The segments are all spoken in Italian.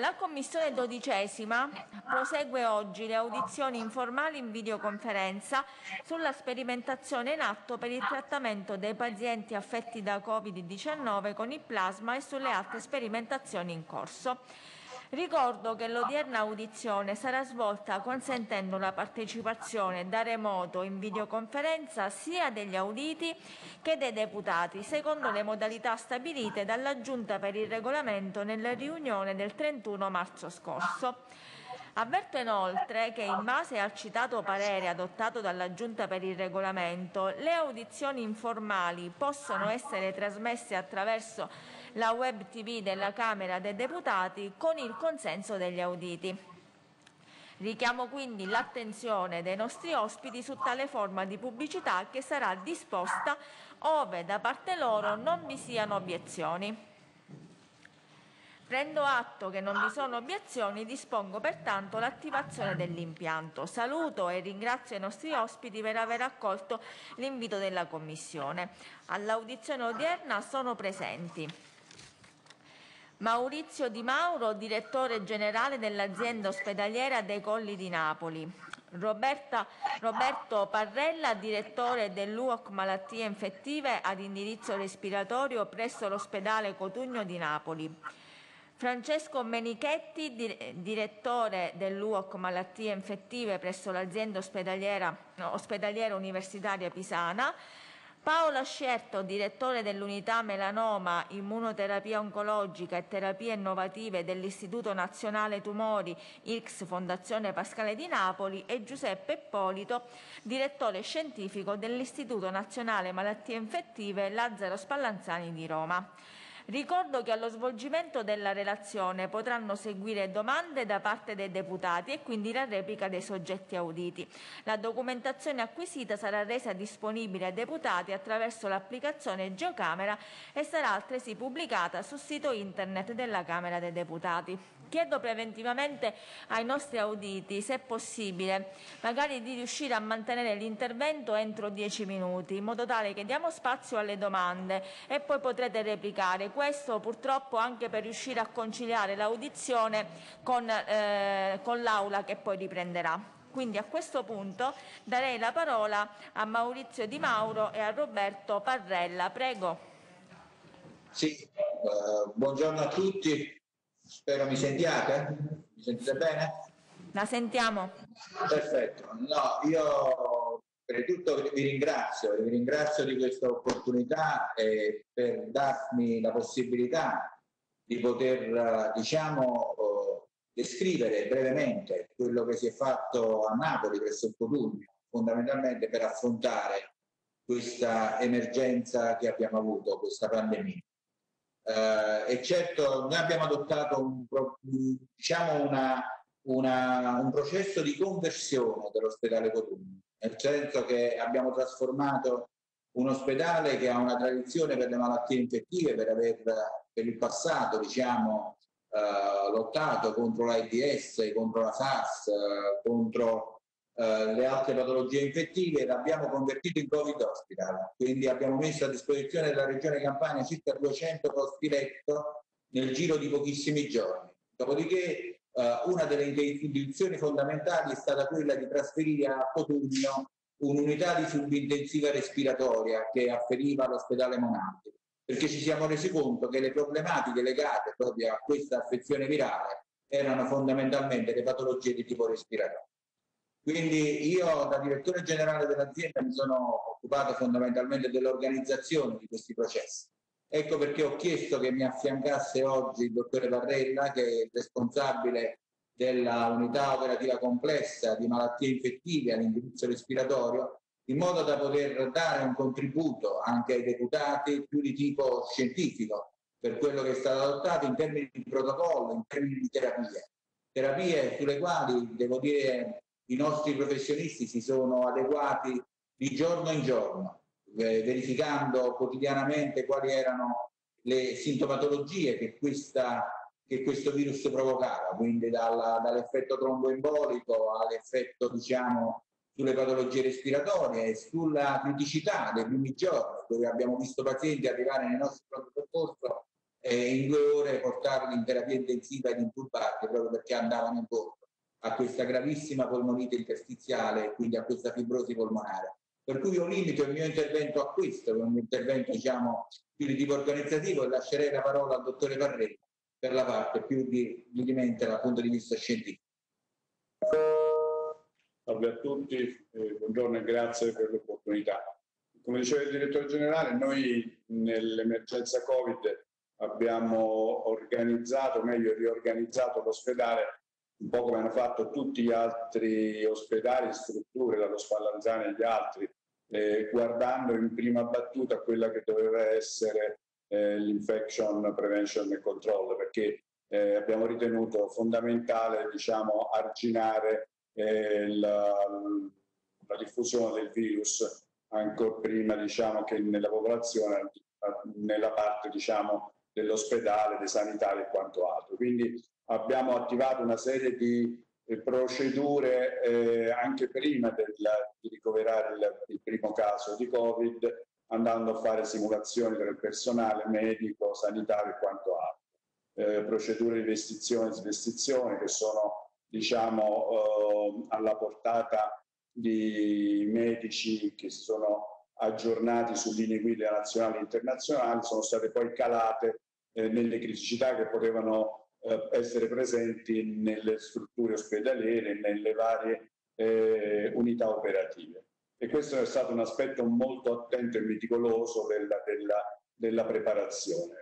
La commissione dodicesima prosegue oggi le audizioni informali in videoconferenza sulla sperimentazione in atto per il trattamento dei pazienti affetti da Covid-19 con il plasma e sulle altre sperimentazioni in corso. Ricordo che l'odierna audizione sarà svolta consentendo la partecipazione da remoto in videoconferenza sia degli auditi che dei deputati, secondo le modalità stabilite dalla Giunta per il Regolamento nella riunione del 31 marzo scorso. Avverto inoltre che in base al citato parere adottato dalla Giunta per il Regolamento, le audizioni informali possono essere trasmesse attraverso la web tv della Camera dei Deputati con il consenso degli auditi. Richiamo quindi l'attenzione dei nostri ospiti su tale forma di pubblicità che sarà disposta ove da parte loro non vi siano obiezioni. Prendo atto che non vi sono obiezioni, dispongo pertanto l'attivazione dell'impianto. Saluto e ringrazio i nostri ospiti per aver accolto l'invito della Commissione. All'audizione odierna sono presenti Maurizio Di Mauro, direttore generale dell'azienda ospedaliera dei Colli di Napoli. Roberta, Roberto Parrella, direttore dell'UOC Malattie Infettive ad indirizzo respiratorio presso l'ospedale Cotugno di Napoli. Francesco Menichetti, direttore dell'UOC Malattie Infettive presso l'azienda ospedaliera, ospedaliera universitaria Pisana. Paola Scerto, direttore dell'unità melanoma, immunoterapia oncologica e terapie innovative dell'Istituto Nazionale Tumori IRX Fondazione Pascale di Napoli e Giuseppe Ippolito, direttore scientifico dell'Istituto Nazionale Malattie Infettive Lazzaro Spallanzani di Roma. Ricordo che allo svolgimento della relazione potranno seguire domande da parte dei deputati e quindi la replica dei soggetti auditi. La documentazione acquisita sarà resa disponibile ai deputati attraverso l'applicazione Geocamera e sarà altresì pubblicata sul sito internet della Camera dei Deputati. Chiedo preventivamente ai nostri auditi, se possibile, magari di riuscire a mantenere l'intervento entro dieci minuti, in modo tale che diamo spazio alle domande e poi potrete replicare questo purtroppo anche per riuscire a conciliare l'audizione con, eh, con l'Aula che poi riprenderà. Quindi a questo punto darei la parola a Maurizio Di Mauro e a Roberto Parrella. Prego. Sì, uh, buongiorno a tutti, spero mi sentiate, mi sentite bene? La sentiamo. Perfetto, no, io di tutto vi ringrazio, vi ringrazio di questa opportunità e per darmi la possibilità di poter, diciamo, descrivere brevemente quello che si è fatto a Napoli presso il Cotugno, fondamentalmente per affrontare questa emergenza che abbiamo avuto, questa pandemia. Eh, e certo noi abbiamo adottato un, diciamo una, una, un processo di conversione dell'ospedale Cotugno nel senso che abbiamo trasformato un ospedale che ha una tradizione per le malattie infettive, per aver per il passato diciamo, eh, lottato contro l'AIDS, contro la SARS, eh, contro eh, le altre patologie infettive, l'abbiamo convertito in Covid Hospital. Quindi abbiamo messo a disposizione della Regione Campania circa 200 posti letto nel giro di pochissimi giorni. Dopodiché Uh, una delle indicazioni fondamentali è stata quella di trasferire a Cotugno un'unità di subintensiva respiratoria che afferiva all'ospedale Monaldi, perché ci siamo resi conto che le problematiche legate proprio a questa affezione virale erano fondamentalmente le patologie di tipo respiratorio. Quindi io da direttore generale dell'azienda mi sono occupato fondamentalmente dell'organizzazione di questi processi Ecco perché ho chiesto che mi affiancasse oggi il dottore Barrella, che è il responsabile della unità operativa complessa di malattie infettive all'indirizzo respiratorio, in modo da poter dare un contributo anche ai deputati più di tipo scientifico per quello che è stato adottato in termini di protocollo, in termini di terapie. Terapie sulle quali, devo dire, i nostri professionisti si sono adeguati di giorno in giorno eh, verificando quotidianamente quali erano le sintomatologie che, questa, che questo virus provocava, quindi dalla, dall'effetto tromboembolico all'effetto diciamo, sulle patologie respiratorie sulla criticità dei primi giorni, dove abbiamo visto pazienti arrivare nei nostri pronto soccorso e in due ore portarli in terapia intensiva ed intubarli proprio perché andavano incontro a questa gravissima polmonite interstiziale quindi a questa fibrosi polmonare. Per cui io limito il mio intervento a questo, è un intervento diciamo, più di tipo organizzativo e lascerei la parola al dottore Parrelli per la parte più di riferimento dal punto di vista scientifico. Salve a tutti, eh, buongiorno e grazie per l'opportunità. Come diceva il direttore generale, noi nell'emergenza Covid abbiamo organizzato, meglio riorganizzato l'ospedale un po' come hanno fatto tutti gli altri ospedali, strutture, dallo Spallanzani agli altri, eh, guardando in prima battuta quella che doveva essere eh, l'infection prevention e control, perché eh, abbiamo ritenuto fondamentale diciamo, arginare eh, la, la, diffusione del virus ancora prima diciamo, che nella popolazione, nella parte diciamo, dell'ospedale, dei sanitari e quanto altro. Quindi abbiamo attivato una serie di eh, procedure eh, anche prima del, di ricoverare il, il, primo caso di Covid, andando a fare simulazioni tra il personale medico, sanitario e quanto altro. Eh, procedure di vestizione e svestizione che sono diciamo eh, alla portata di medici che si sono aggiornati su linee guida nazionali e internazionali, sono state poi calate eh, nelle criticità che potevano eh, essere presenti nelle strutture ospedaliere, nelle varie eh, unità operative. E questo è stato un aspetto molto attento e meticoloso della, della, della preparazione.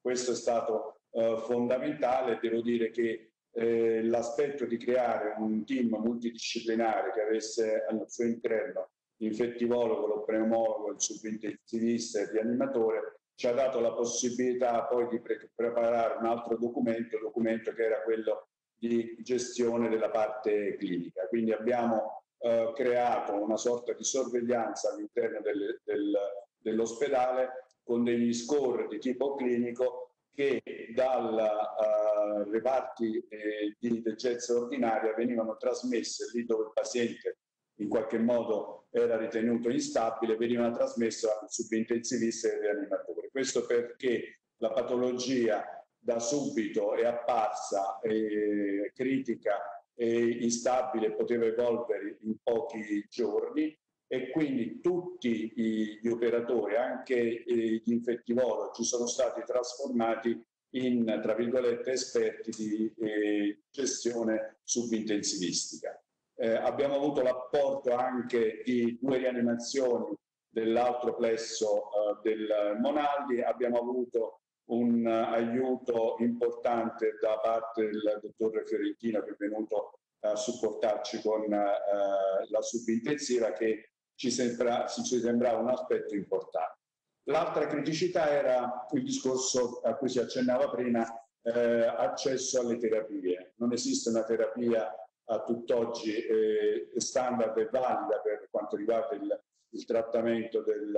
questo è stato eh, fondamentale, devo dire che eh, l'aspetto di creare un team multidisciplinare che avesse al suo interno l'infettivologo, lo pneumologo, il subintensivista e il rianimatore ci ha dato la possibilità poi di pre preparare un altro documento, documento che era quello di gestione della parte clinica. Quindi abbiamo eh, creato una sorta di sorveglianza all'interno del, del, dell'ospedale con degli score di tipo clinico che dal uh, reparti eh, di degenza ordinaria venivano trasmesse lì dove il paziente in qualche modo era ritenuto instabile, venivano trasmesse al subintensivista e al rianimatore. Questo perché la patologia da subito è apparsa eh, critica e instabile, poteva evolvere in pochi giorni e quindi tutti gli operatori, anche gli infettivologi, sono stati trasformati in, tra virgolette, esperti di eh, gestione subintensivistica. Eh, abbiamo avuto l'apporto anche di due rianimazioni dell'altro plesso eh, del Monaldi, abbiamo avuto un aiuto importante da parte del dottor Fiorentino che è venuto a supportarci con eh, la subintensiva che ci, sembra, ci sembrava un aspetto importante. L'altra criticità era il discorso a cui si accennava prima, eh, accesso alle terapie. Non esiste una terapia a tutt'oggi eh, standard e valida per quanto riguarda il, il trattamento del,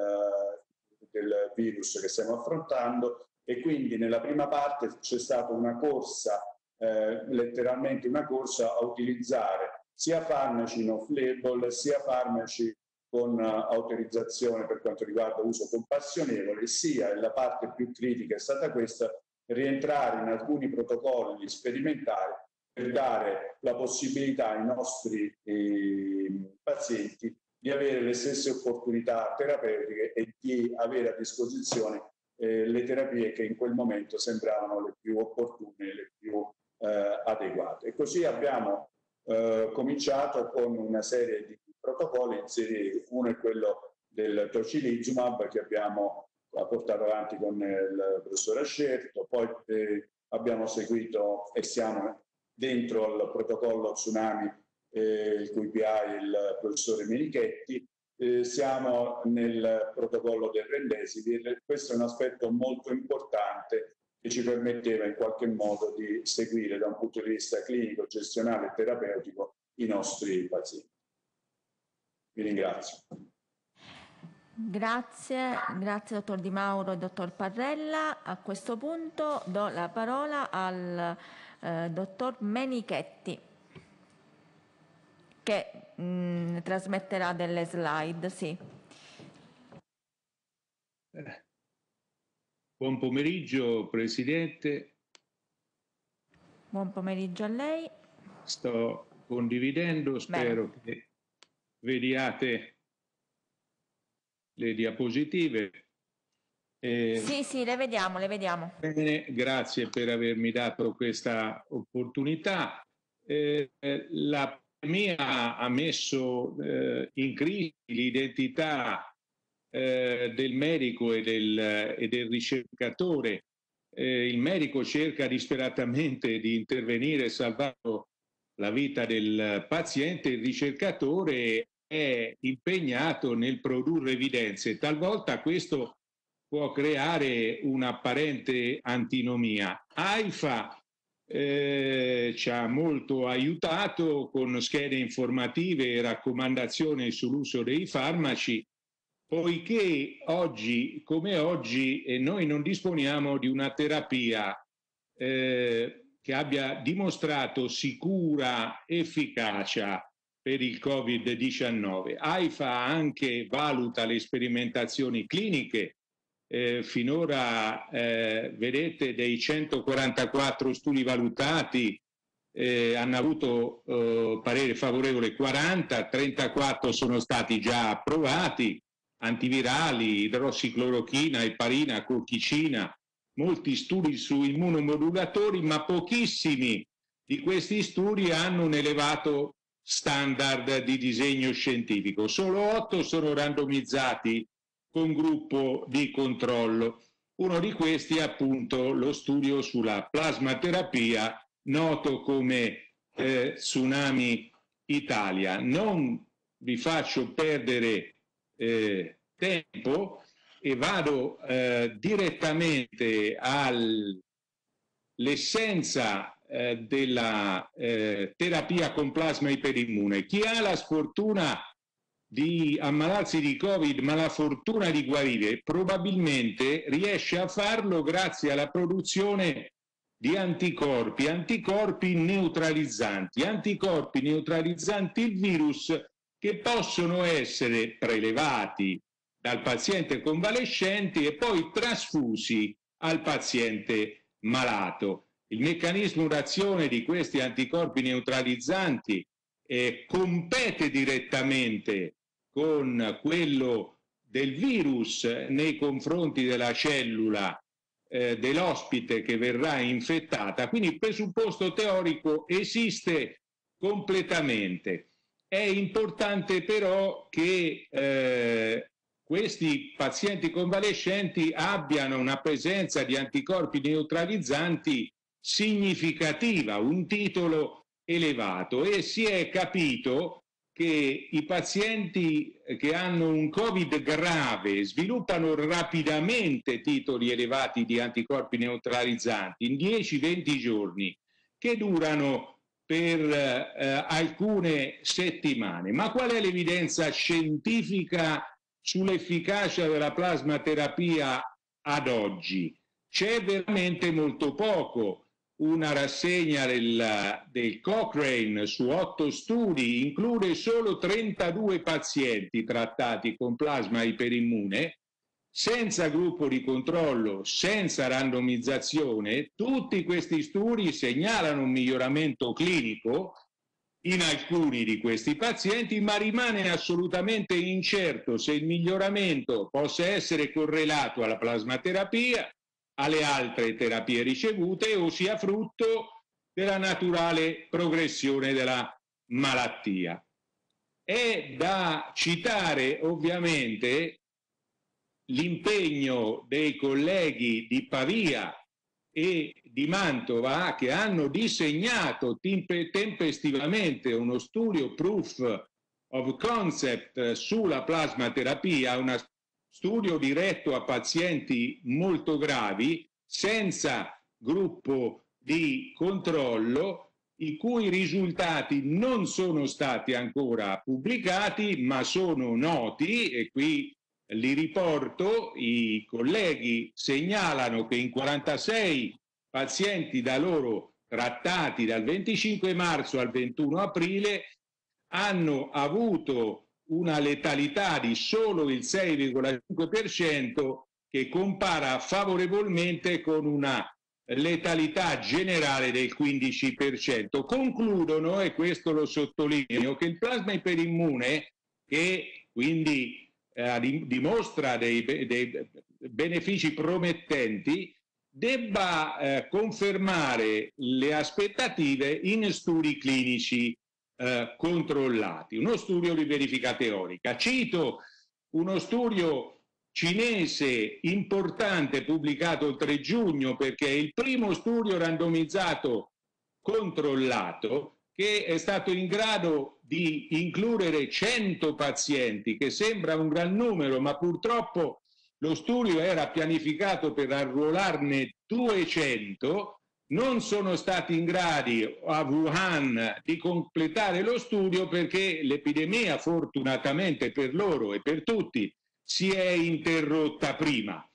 del virus che stiamo affrontando. E quindi nella prima parte c'è stata una corsa, eh, letteralmente una corsa a utilizzare sia farmaci in off-label sia farmaci con autorizzazione per quanto riguarda uso compassionevole, sia, la parte più critica è stata questa, rientrare in alcuni protocolli sperimentali per dare la possibilità ai nostri eh, pazienti di avere le stesse opportunità terapeutiche e di avere a disposizione eh, le terapie che in quel momento sembravano le più opportune, le più eh, adeguate. E così abbiamo eh, cominciato con una serie di protocolli uno è quello del tocilizumab che abbiamo portato avanti con il professore Ascerto, poi eh, abbiamo seguito e siamo dentro al protocollo Tsunami, eh, il cui PA è il professore Menichetti, eh, siamo nel protocollo del Rendesivir. Questo è un aspetto molto importante che ci permetteva in qualche modo di seguire da un punto di vista clinico, gestionale e terapeutico i nostri pazienti. Vi ringrazio. Grazie, grazie dottor Di Mauro e dottor Parrella. A questo punto do la parola al eh, dottor Menichetti che mh, mm, trasmetterà delle slide. Sì. Buon pomeriggio Presidente. Buon pomeriggio a lei. Sto condividendo, spero Bene. che vediate le diapositive. Eh, sì, sì, le vediamo, le vediamo. Bene, grazie per avermi dato questa opportunità. Eh, la pandemia ha messo eh, in crisi l'identità eh, del medico e del, e del ricercatore. Eh, il medico cerca disperatamente di intervenire salvando la vita del paziente, il ricercatore è impegnato nel produrre evidenze. Talvolta questo può creare un'apparente antinomia. AIFA eh, ci ha molto aiutato con schede informative e raccomandazioni sull'uso dei farmaci, poiché oggi come oggi eh, noi non disponiamo di una terapia eh, che abbia dimostrato sicura efficacia per il Covid-19. AIFA anche valuta le sperimentazioni cliniche eh, finora eh, vedete dei 144 studi valutati eh, hanno avuto eh, parere favorevole 40, 34 sono stati già approvati, antivirali, idrossiclorochina, eparina, colchicina, molti studi su immunomodulatori, ma pochissimi di questi studi hanno un elevato standard di disegno scientifico. Solo 8 sono randomizzati con gruppo di controllo. Uno di questi è appunto lo studio sulla plasmaterapia noto come eh, Tsunami Italia. Non vi faccio perdere eh, tempo e vado eh, direttamente all'essenza eh, della eh, terapia con plasma iperimmune. Chi ha la sfortuna di ammalarsi di Covid ma la fortuna di guarire, probabilmente riesce a farlo grazie alla produzione di anticorpi, anticorpi neutralizzanti, anticorpi neutralizzanti il virus che possono essere prelevati dal paziente convalescente e poi trasfusi al paziente malato. Il meccanismo d'azione di questi anticorpi neutralizzanti eh, compete direttamente con quello del virus nei confronti della cellula eh, dell'ospite che verrà infettata, quindi il presupposto teorico esiste completamente. È importante però che eh, questi pazienti convalescenti abbiano una presenza di anticorpi neutralizzanti significativa, un titolo elevato e si è capito che i pazienti che hanno un Covid grave sviluppano rapidamente titoli elevati di anticorpi neutralizzanti in 10-20 giorni che durano per eh, alcune settimane. Ma qual è l'evidenza scientifica sull'efficacia della plasmaterapia ad oggi? C'è veramente molto poco una rassegna del, del, Cochrane su otto studi include solo 32 pazienti trattati con plasma iperimmune, senza gruppo di controllo, senza randomizzazione. Tutti questi studi segnalano un miglioramento clinico in alcuni di questi pazienti, ma rimane assolutamente incerto se il miglioramento possa essere correlato alla plasmaterapia alle altre terapie ricevute o sia frutto della naturale progressione della malattia. È da citare ovviamente l'impegno dei colleghi di Pavia e di Mantova che hanno disegnato tempestivamente uno studio proof of concept sulla plasmaterapia, una studio diretto a pazienti molto gravi, senza gruppo di controllo, i cui risultati non sono stati ancora pubblicati, ma sono noti e qui li riporto. I colleghi segnalano che in 46 pazienti da loro trattati dal 25 marzo al 21 aprile hanno avuto una letalità di solo il 6,5% che compara favorevolmente con una letalità generale del 15%. Concludono, e questo lo sottolineo, che il plasma iperimmune, che quindi eh, dimostra dei, dei, benefici promettenti, debba eh, confermare le aspettative in studi clinici eh, controllati, uno studio di verifica teorica. Cito uno studio cinese importante pubblicato il 3 giugno perché è il primo studio randomizzato controllato che è stato in grado di includere 100 pazienti, che sembra un gran numero, ma purtroppo lo studio era pianificato per arruolarne 200, non sono stati in grado a Wuhan di completare lo studio perché l'epidemia, fortunatamente per loro e per tutti, si è interrotta prima.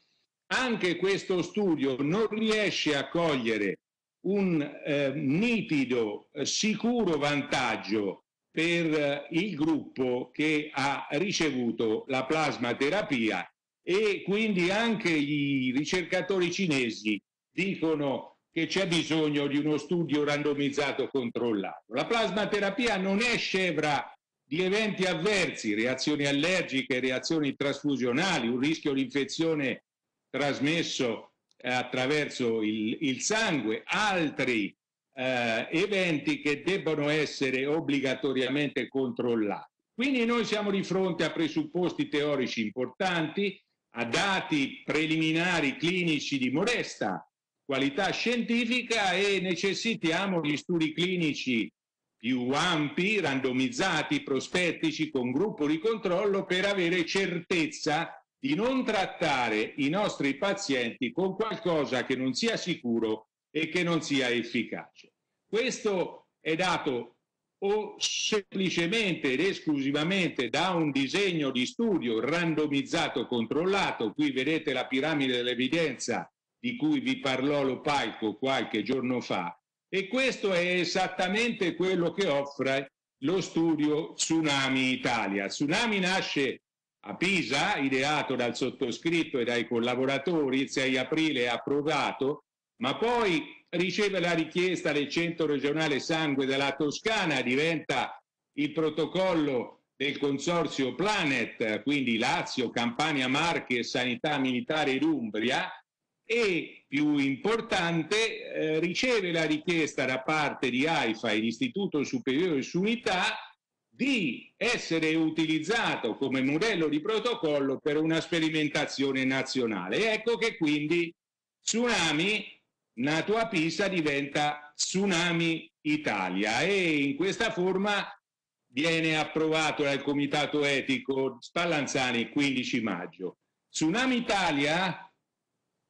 Anche questo studio non riesce a cogliere un eh, nitido, sicuro vantaggio per eh, il gruppo che ha ricevuto la plasmaterapia e quindi anche i ricercatori cinesi dicono che c'è bisogno di uno studio randomizzato controllato. La plasmaterapia non è scevra di eventi avversi, reazioni allergiche, reazioni trasfusionali, un rischio di infezione trasmesso eh, attraverso il, il, sangue, altri eh, eventi che debbono essere obbligatoriamente controllati. Quindi noi siamo di fronte a presupposti teorici importanti, a dati preliminari clinici di modesta qualità scientifica e necessitiamo di studi clinici più ampi, randomizzati, prospettici, con gruppo di controllo per avere certezza di non trattare i nostri pazienti con qualcosa che non sia sicuro e che non sia efficace. Questo è dato o semplicemente ed esclusivamente da un disegno di studio randomizzato controllato, qui vedete la piramide dell'evidenza di cui vi parlò Lopalco qualche giorno fa, e questo è esattamente quello che offre lo studio Tsunami Italia. Tsunami nasce a Pisa, ideato dal sottoscritto e dai collaboratori, il 6 aprile approvato, ma poi riceve la richiesta del centro regionale sangue della Toscana, diventa il protocollo del consorzio Planet, quindi Lazio, Campania, Marche, Sanità Militare ed Umbria, e più importante eh, riceve la richiesta da parte di AIFA l'Istituto Superiore su Unità di essere utilizzato come modello di protocollo per una sperimentazione nazionale. Ecco che quindi Tsunami, nato a Pisa, diventa Tsunami Italia e in questa forma viene approvato dal Comitato Etico Spallanzani il 15 maggio. Tsunami Italia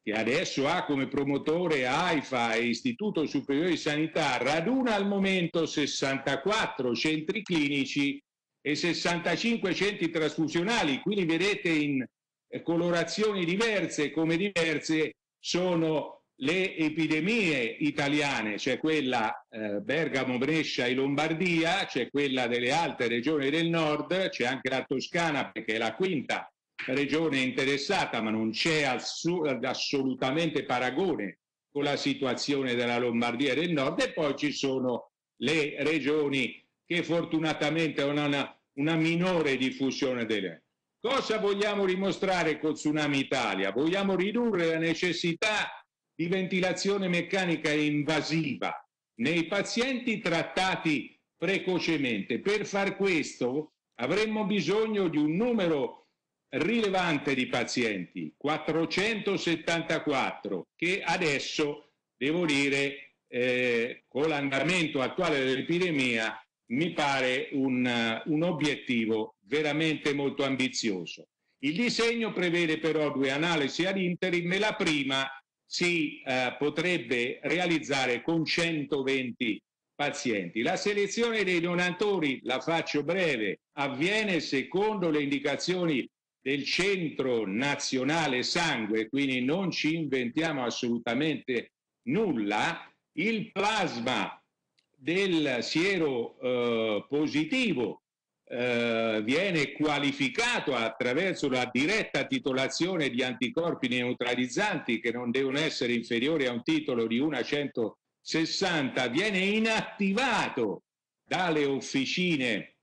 che adesso ha come promotore AIFA e Istituto Superiore di Sanità, raduna al momento 64 centri clinici e 65 centri trasfusionali, quindi vedete in eh, colorazioni diverse come diverse sono le epidemie italiane, c'è quella eh, Bergamo, Brescia e Lombardia, c'è quella delle altre regioni del nord, c'è anche la Toscana perché è la quinta regione interessata, ma non c'è assolutamente paragone con la situazione della Lombardia del Nord e poi ci sono le regioni che fortunatamente hanno una, una minore diffusione delle. Cosa vogliamo dimostrare con Tsunami Italia? Vogliamo ridurre la necessità di ventilazione meccanica invasiva nei pazienti trattati precocemente. Per far questo avremmo bisogno di un numero rilevante di pazienti, 474, che adesso, devo dire, eh, con l'andamento attuale dell'epidemia, mi pare un, un obiettivo veramente molto ambizioso. Il disegno prevede però due analisi ad interim e la prima si eh, potrebbe realizzare con 120 pazienti. La selezione dei donatori, la faccio breve, avviene secondo le indicazioni del Centro Nazionale Sangue, quindi non ci inventiamo assolutamente nulla, il plasma del siero eh, positivo eh, viene qualificato attraverso la diretta titolazione di anticorpi neutralizzanti che non devono essere inferiori a un titolo di 1 a 160, viene inattivato dalle officine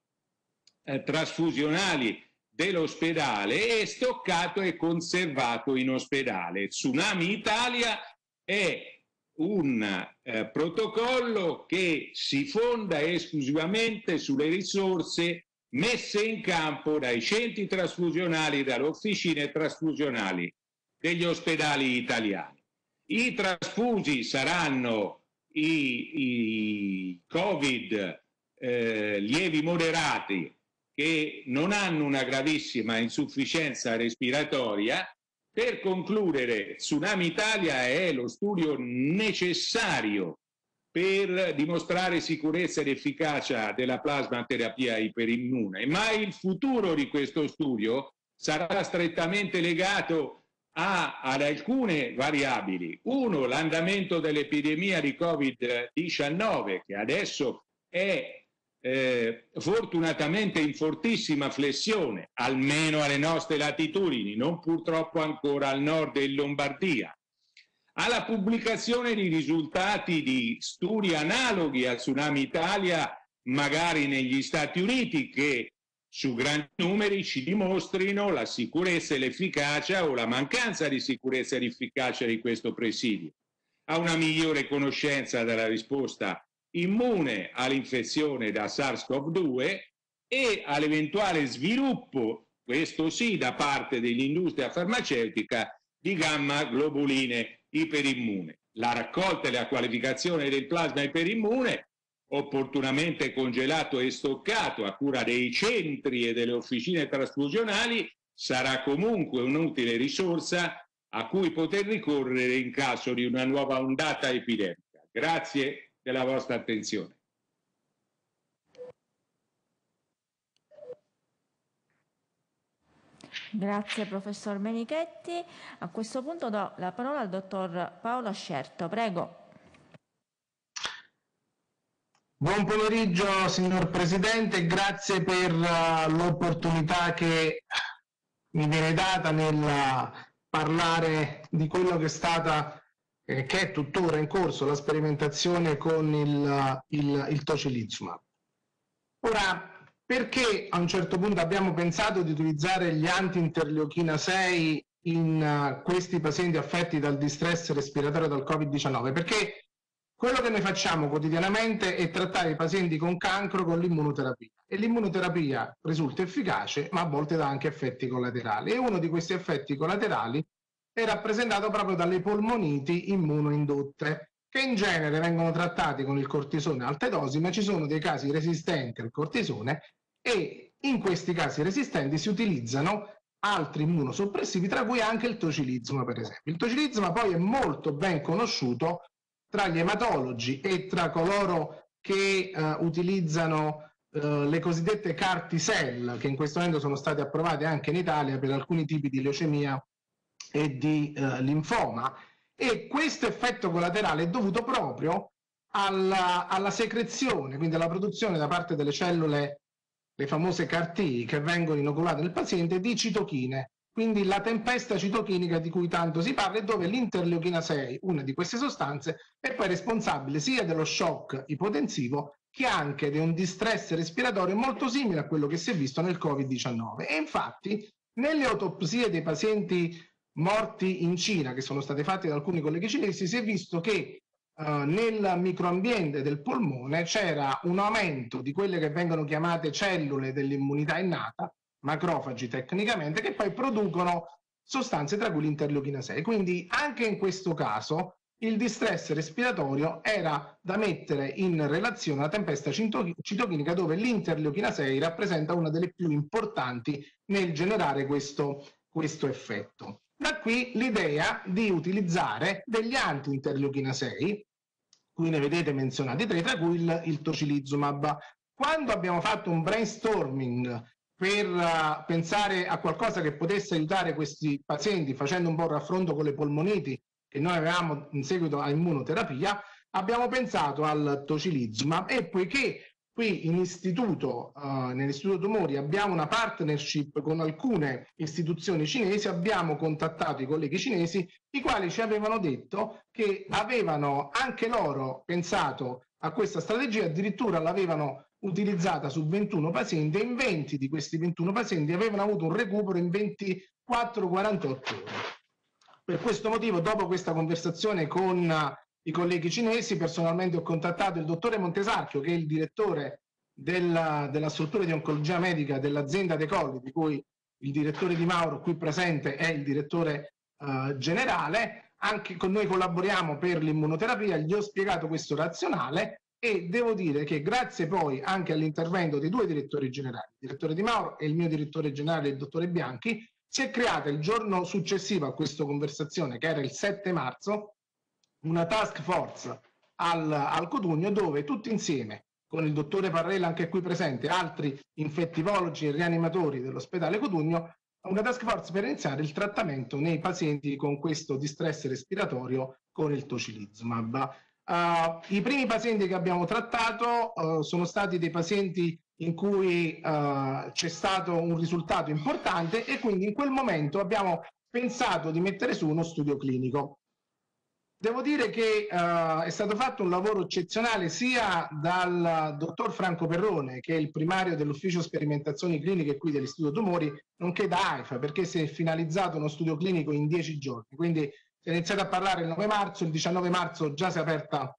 eh, trasfusionali dell'ospedale e stoccato e conservato in ospedale. Tsunami Italia è un eh, protocollo che si fonda esclusivamente sulle risorse messe in campo dai centri trasfusionali, dalle officine trasfusionali degli ospedali italiani. I trasfusi saranno i, i Covid eh, lievi moderati che non hanno una gravissima insufficienza respiratoria. Per concludere, Tsunami Italia è lo studio necessario per dimostrare sicurezza ed efficacia della plasmaterapia iperimmune, ma il futuro di questo studio sarà strettamente legato a, ad alcune variabili. Uno, l'andamento dell'epidemia di Covid-19, che adesso è eh, fortunatamente in fortissima flessione, almeno alle nostre latitudini, non purtroppo ancora al nord in Lombardia. Alla pubblicazione di risultati di studi analoghi al Tsunami Italia, magari negli Stati Uniti, che su grandi numeri ci dimostrino la sicurezza e l'efficacia o la mancanza di sicurezza ed efficacia di questo presidio, a una migliore conoscenza della risposta immune all'infezione da SARS-CoV-2 e all'eventuale sviluppo, questo sì, da parte dell'industria farmaceutica di gamma globuline iperimmune. La raccolta e la qualificazione del plasma iperimmune, opportunamente congelato e stoccato a cura dei centri e delle officine trasfusionali, sarà comunque un'utile risorsa a cui poter ricorrere in caso di una nuova ondata epidemica. Grazie della vostra attenzione. Grazie professor Menichetti. A questo punto do la parola al dottor Paolo Scerto. Prego. Buon pomeriggio signor Presidente, grazie per uh, l'opportunità che mi viene data nel parlare di quello che è stata, eh, che è tuttora in corso, la sperimentazione con il, il, il tocilizumab. Ora, perché a un certo punto abbiamo pensato di utilizzare gli anti-interleuchina 6 in uh, questi pazienti affetti dal distress respiratorio dal Covid-19? Perché quello che noi facciamo quotidianamente è trattare i pazienti con cancro con l'immunoterapia e l'immunoterapia risulta efficace ma a volte dà anche effetti collaterali e uno di questi effetti collaterali è rappresentato proprio dalle polmoniti immunoindotte che in genere vengono trattati con il cortisone a alte dosi ma ci sono dei casi resistenti al cortisone e in questi casi resistenti si utilizzano altri immunosoppressivi, tra cui anche il tocilizuma, per esempio. Il tocilizuma poi è molto ben conosciuto tra gli ematologi e tra coloro che uh, utilizzano uh, le cosiddette CAR T-cell, che in questo momento sono state approvate anche in Italia per alcuni tipi di leucemia e di uh, linfoma. E questo effetto collaterale è dovuto proprio alla, alla secrezione, quindi alla produzione da parte delle cellule le famose CAR-T che vengono inoculate nel paziente di citochine, quindi la tempesta citochinica di cui tanto si parla e dove l'interleuchina 6, una di queste sostanze, è poi responsabile sia dello shock ipotensivo che anche di un distress respiratorio molto simile a quello che si è visto nel Covid-19. E infatti nelle autopsie dei pazienti morti in Cina, che sono state fatte da alcuni colleghi cinesi, si è visto che Uh, nel microambiente del polmone c'era un aumento di quelle che vengono chiamate cellule dell'immunità innata, macrofagi tecnicamente, che poi producono sostanze tra cui l'interleuchina 6. Quindi anche in questo caso il distress respiratorio era da mettere in relazione alla tempesta citochinica dove l'interleuchina 6 rappresenta una delle più importanti nel generare questo, questo effetto. Da qui l'idea di utilizzare degli anti-interleuchina 6 qui ne vedete menzionati tre, tra cui il, il tocilizumab. Quando abbiamo fatto un brainstorming per uh, pensare a qualcosa che potesse aiutare questi pazienti facendo un po' il raffronto con le polmoniti che noi avevamo in seguito a immunoterapia, abbiamo pensato al tocilizumab e poiché qui in istituto, uh, nell'istituto Tumori, abbiamo una partnership con alcune istituzioni cinesi, abbiamo contattato i colleghi cinesi, i quali ci avevano detto che avevano anche loro pensato a questa strategia, addirittura l'avevano utilizzata su 21 pazienti e in 20 di questi 21 pazienti avevano avuto un recupero in 24-48 ore. Per questo motivo, dopo questa conversazione con i colleghi cinesi, personalmente ho contattato il dottore Montesarchio, che è il direttore della, della struttura di oncologia medica dell'azienda De Colli, di cui il direttore Di Mauro qui presente è il direttore uh, generale. Anche con noi collaboriamo per l'immunoterapia, gli ho spiegato questo razionale e devo dire che grazie poi anche all'intervento dei due direttori generali, il direttore Di Mauro e il mio direttore generale, il dottore Bianchi, si è creata il giorno successivo a questa conversazione, che era il 7 marzo, una task force al, al Cotugno dove tutti insieme con il dottore Parrella anche qui presente, altri infettivologi e rianimatori dell'ospedale Cotugno, una task force per iniziare il trattamento nei pazienti con questo distress respiratorio con il tocilizumab. Uh, I primi pazienti che abbiamo trattato uh, sono stati dei pazienti in cui uh, c'è stato un risultato importante e quindi in quel momento abbiamo pensato di mettere su uno studio clinico. Devo dire che uh, è stato fatto un lavoro eccezionale sia dal dottor Franco Perrone, che è il primario dell'ufficio sperimentazioni cliniche qui dell'Istituto Tumori, nonché da AIFA, perché si è finalizzato uno studio clinico in dieci giorni. Quindi si è iniziato a parlare il 9 marzo, il 19 marzo già si è aperta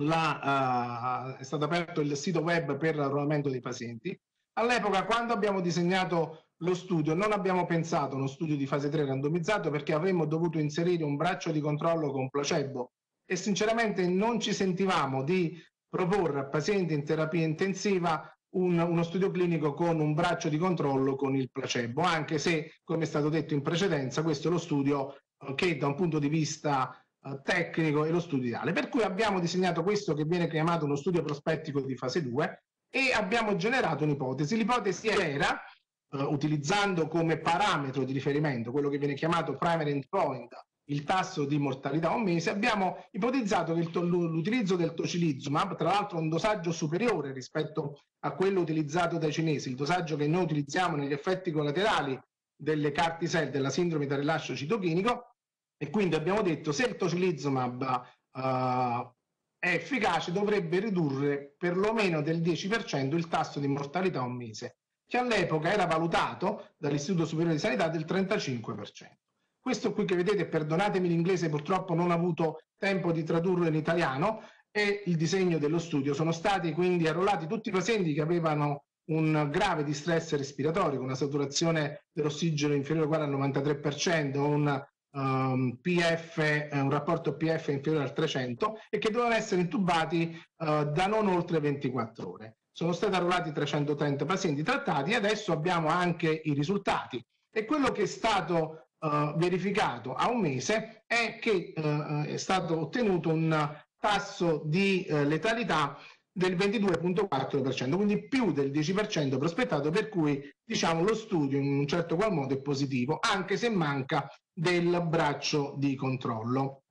la, uh, è stato aperto il sito web per l'arruolamento dei pazienti. All'epoca, quando abbiamo disegnato lo studio, non abbiamo pensato a uno studio di fase 3 randomizzato perché avremmo dovuto inserire un braccio di controllo con placebo e sinceramente non ci sentivamo di proporre a pazienti in terapia intensiva un, uno studio clinico con un braccio di controllo con il placebo, anche se, come è stato detto in precedenza, questo è lo studio eh, che da un punto di vista eh, tecnico è lo studio ideale. Per cui abbiamo disegnato questo che viene chiamato uno studio prospettico di fase 2 e abbiamo generato un'ipotesi. L'ipotesi era eh, utilizzando come parametro di riferimento quello che viene chiamato primary endpoint, il tasso di mortalità a un mese, abbiamo ipotizzato che l'utilizzo del tocilizumab, tra l'altro un dosaggio superiore rispetto a quello utilizzato dai cinesi, il dosaggio che noi utilizziamo negli effetti collaterali delle carticell della sindrome da rilascio citochinico, e quindi abbiamo detto se il tocilizumab uh, è efficace dovrebbe ridurre perlomeno del 10% il tasso di mortalità a un mese che all'epoca era valutato dall'Istituto Superiore di Sanità del 35%. Questo qui che vedete, perdonatemi l'inglese, purtroppo non ho avuto tempo di tradurlo in italiano, è il disegno dello studio. Sono stati quindi arruolati tutti i pazienti che avevano un grave distress respiratorio, una saturazione dell'ossigeno inferiore o uguale al 93%, un um, PF, eh, un rapporto PF inferiore al 300 e che dovevano essere intubati uh, da non oltre 24 ore sono stati arruolati 330 pazienti trattati e adesso abbiamo anche i risultati. E quello che è stato uh, verificato a un mese è che uh, è stato ottenuto un tasso di uh, letalità del 22.4%, quindi più del 10% prospettato, per cui diciamo lo studio in un certo qual modo è positivo, anche se manca del braccio di controllo.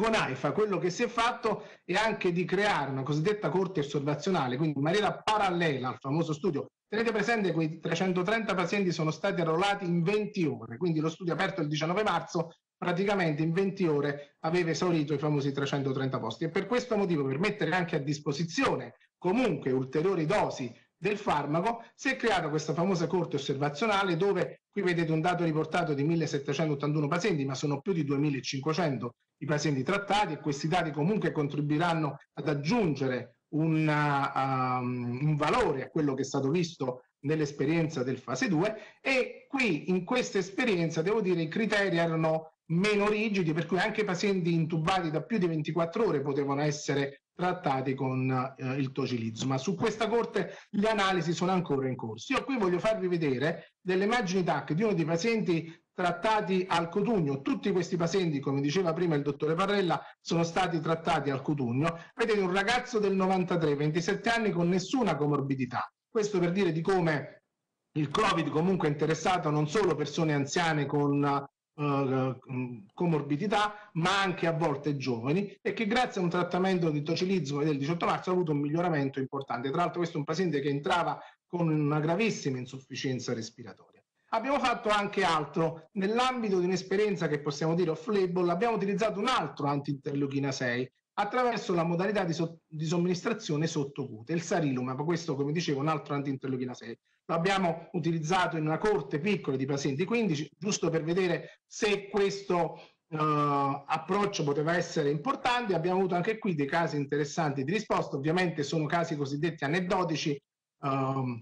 Con AIFA quello che si è fatto è anche di creare una cosiddetta corte osservazionale, quindi in maniera parallela al famoso studio. Tenete presente che quei 330 pazienti sono stati arruolati in 20 ore, quindi lo studio aperto il 19 marzo praticamente in 20 ore aveva esaurito i famosi 330 posti e per questo motivo per mettere anche a disposizione comunque ulteriori dosi del farmaco si è creata questa famosa corte osservazionale dove qui vedete un dato riportato di 1781 pazienti ma sono più di 2500 i pazienti trattati e questi dati comunque contribuiranno ad aggiungere una, um, un valore a quello che è stato visto nell'esperienza del fase 2 e qui in questa esperienza devo dire i criteri erano meno rigidi per cui anche pazienti intubati da più di 24 ore potevano essere trattati con eh, il tocilizumab. Su questa corte le analisi sono ancora in corso. Io qui voglio farvi vedere delle immagini TAC di uno dei pazienti trattati al cotugno. Tutti questi pazienti, come diceva prima il dottore Parrella, sono stati trattati al cotugno. Vedete un ragazzo del 93, 27 anni con nessuna comorbidità. Questo per dire di come il Covid comunque ha interessato non solo persone anziane con uh, comorbidità, ma anche a volte giovani e che grazie a un trattamento di tocilizmo del 18 marzo ha avuto un miglioramento importante. Tra l'altro questo è un paziente che entrava con una gravissima insufficienza respiratoria. Abbiamo fatto anche altro. Nell'ambito di un'esperienza che possiamo dire off-label abbiamo utilizzato un altro anti-interleuchina 6 attraverso la modalità di, so di somministrazione sottocute, il sarilumab, questo come dicevo un altro anti-interleuchina 6. Lo abbiamo utilizzato in una corte piccola di pazienti 15, giusto per vedere se questo uh, approccio poteva essere importante. Abbiamo avuto anche qui dei casi interessanti di risposta, ovviamente sono casi cosiddetti aneddotici, uh,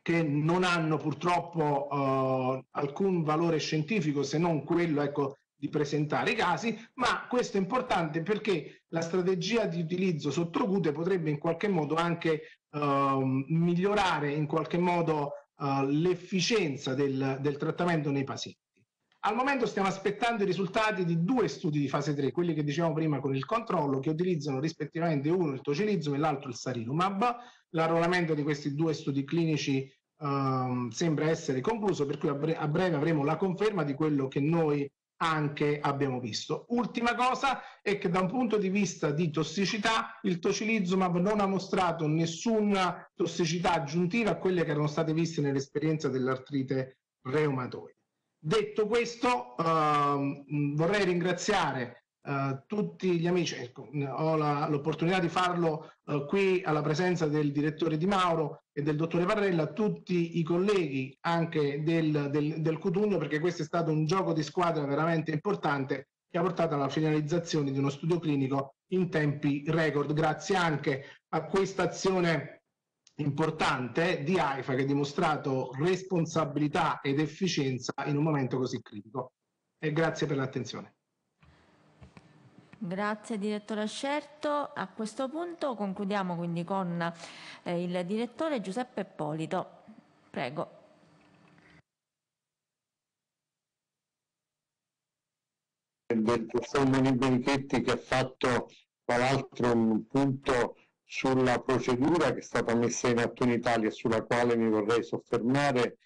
che non hanno purtroppo uh, alcun valore scientifico se non quello ecco, di presentare i casi, ma questo è importante perché la strategia di utilizzo sottocute potrebbe in qualche modo anche uh, migliorare in qualche modo uh, l'efficienza del, del trattamento nei pazienti. Al momento stiamo aspettando i risultati di due studi di fase 3, quelli che dicevamo prima con il controllo, che utilizzano rispettivamente uno il tocilizum e l'altro il sarilumab. L'arruolamento di questi due studi clinici uh, sembra essere concluso, per cui a breve avremo la conferma di quello che noi anche abbiamo visto. Ultima cosa è che da un punto di vista di tossicità il tocilizumab non ha mostrato nessuna tossicità aggiuntiva a quelle che erano state viste nell'esperienza dell'artrite reumatoide. Detto questo, uh, vorrei ringraziare uh, tutti gli amici, ecco, ho l'opportunità di farlo uh, qui alla presenza del direttore Di Mauro e del dottore Parrella, tutti i colleghi anche del, del, del Cutugno, perché questo è stato un gioco di squadra veramente importante che ha portato alla finalizzazione di uno studio clinico in tempi record, grazie anche a questa azione importante di AIFA che ha dimostrato responsabilità ed efficienza in un momento così critico. E grazie per l'attenzione. Grazie direttore Scerto. A questo punto concludiamo quindi con eh, il direttore Giuseppe Ippolito. Prego. del professor Moni Benichetti che ha fatto tra l'altro un punto sulla procedura che è stata messa in atto in Italia sulla quale mi vorrei soffermare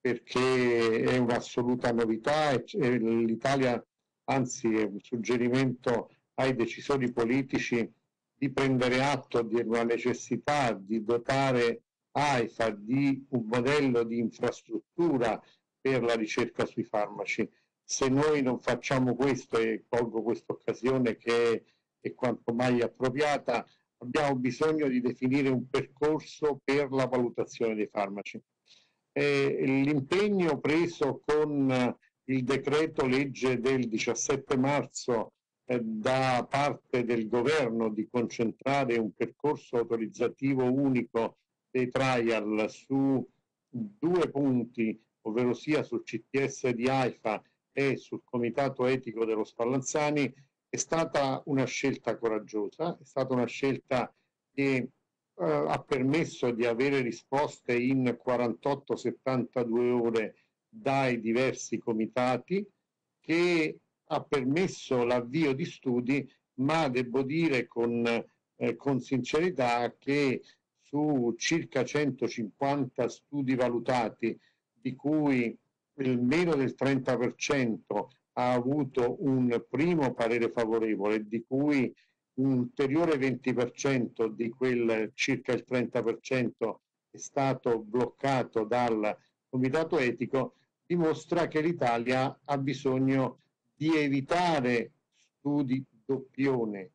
perché è un'assoluta novità e l'Italia anzi è un suggerimento ai decisori politici di prendere atto di una necessità di dotare AIFA di un modello di infrastruttura per la ricerca sui farmaci. Se noi non facciamo questo, e colgo questa occasione che è quanto mai appropriata, abbiamo bisogno di definire un percorso per la valutazione dei farmaci. Eh, l'impegno preso con il decreto legge del 17 marzo da parte del governo di concentrare un percorso autorizzativo unico dei trial su due punti, ovvero sia sul CTS di AIFA e sul Comitato Etico dello Spallanzani, è stata una scelta coraggiosa, è stata una scelta che eh, ha permesso di avere risposte in 48-72 ore dai diversi comitati che ha permesso l'avvio di studi, ma devo dire con, eh, con sincerità che su circa 150 studi valutati, di cui il meno del 30% ha avuto un primo parere favorevole, di cui un ulteriore 20% di quel circa il 30% è stato bloccato dal comitato etico, dimostra che l'Italia ha bisogno di evitare studi doppione.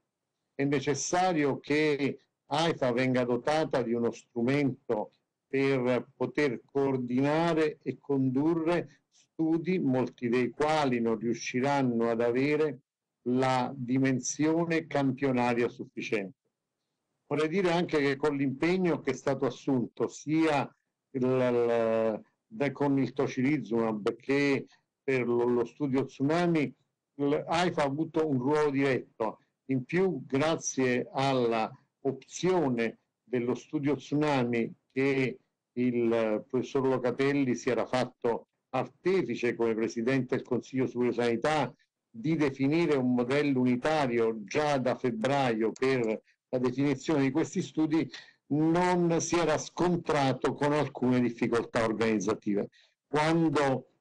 È necessario che AIFA venga dotata di uno strumento per poter coordinare e condurre studi, molti dei quali non riusciranno ad avere la dimensione campionaria sufficiente. Vorrei dire anche che con l'impegno che è stato assunto sia il, il, con il tocilizumab che per lo studio tsunami, l'AIFA ha avuto un ruolo diretto. In più, grazie alla opzione dello studio tsunami che il professor Locatelli si era fatto artefice come Presidente del Consiglio Superiore Sanità di definire un modello unitario già da febbraio per la definizione di questi studi, non si era scontrato con alcune difficoltà organizzative. Quando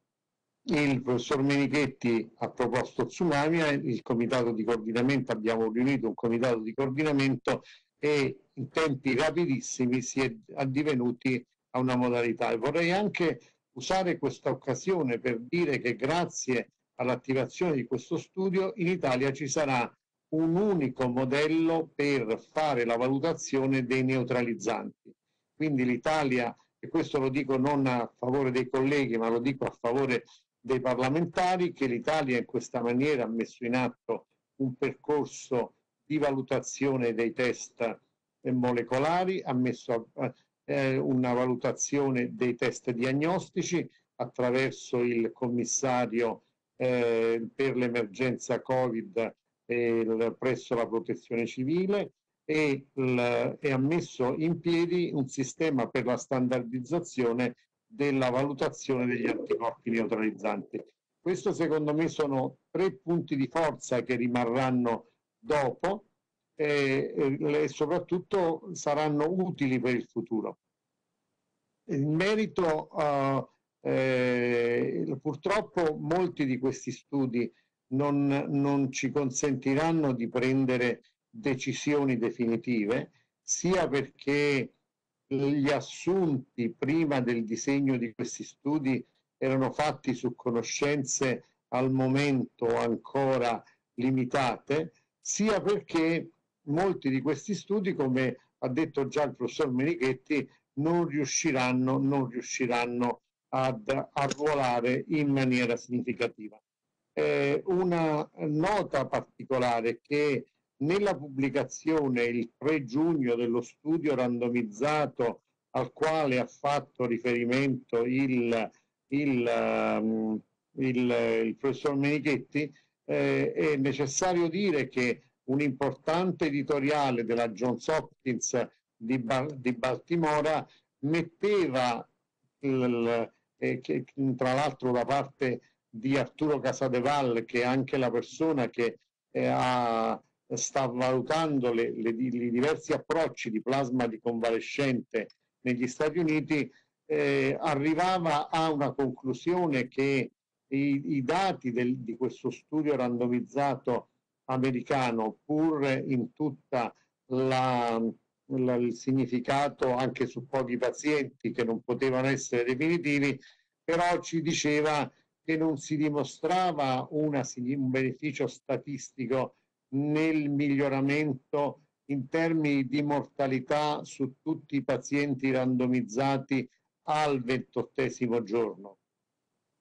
il professor Menichetti ha proposto Tsunami, il comitato di coordinamento, abbiamo riunito un comitato di coordinamento e in tempi rapidissimi si è addivenuti a una modalità. E vorrei anche usare questa occasione per dire che grazie all'attivazione di questo studio in Italia ci sarà un unico modello per fare la valutazione dei neutralizzanti. Quindi l'Italia, e questo lo dico non a favore dei colleghi, ma lo dico a favore dei parlamentari, che l'Italia in questa maniera ha messo in atto un percorso di valutazione dei test molecolari, ha messo eh, una valutazione dei test diagnostici attraverso il commissario eh, per l'emergenza Covid eh, presso la protezione civile e, l, e ha messo in piedi un sistema per la standardizzazione della valutazione degli anticorpi neutralizzanti. Questo secondo me sono tre punti di forza che rimarranno dopo e, e soprattutto saranno utili per il futuro. In merito a eh, purtroppo molti di questi studi non, non ci consentiranno di prendere decisioni definitive, sia perché gli assunti prima del disegno di questi studi erano fatti su conoscenze al momento ancora limitate, sia perché molti di questi studi, come ha detto già il professor Menichetti, non riusciranno, non riusciranno ad arruolare in maniera significativa. Eh, una nota particolare che nella pubblicazione il 3 giugno dello studio randomizzato al quale ha fatto riferimento il, il, um, il, il professor Menichetti, eh, è necessario dire che un importante editoriale della Johns Hopkins di, Bal di Baltimora metteva eh, che, tra l'altro da parte di Arturo Casadeval, che è anche la persona che eh, ha, sta valutando i diversi approcci di plasma di convalescente negli Stati Uniti, eh, arrivava a una conclusione che i, i dati del, di questo studio randomizzato americano, pur in tutta la, il significato anche su pochi pazienti che non potevano essere definitivi, però ci diceva che non si dimostrava una, un beneficio statistico nel miglioramento in termini di mortalità su tutti i pazienti randomizzati al ventottesimo giorno.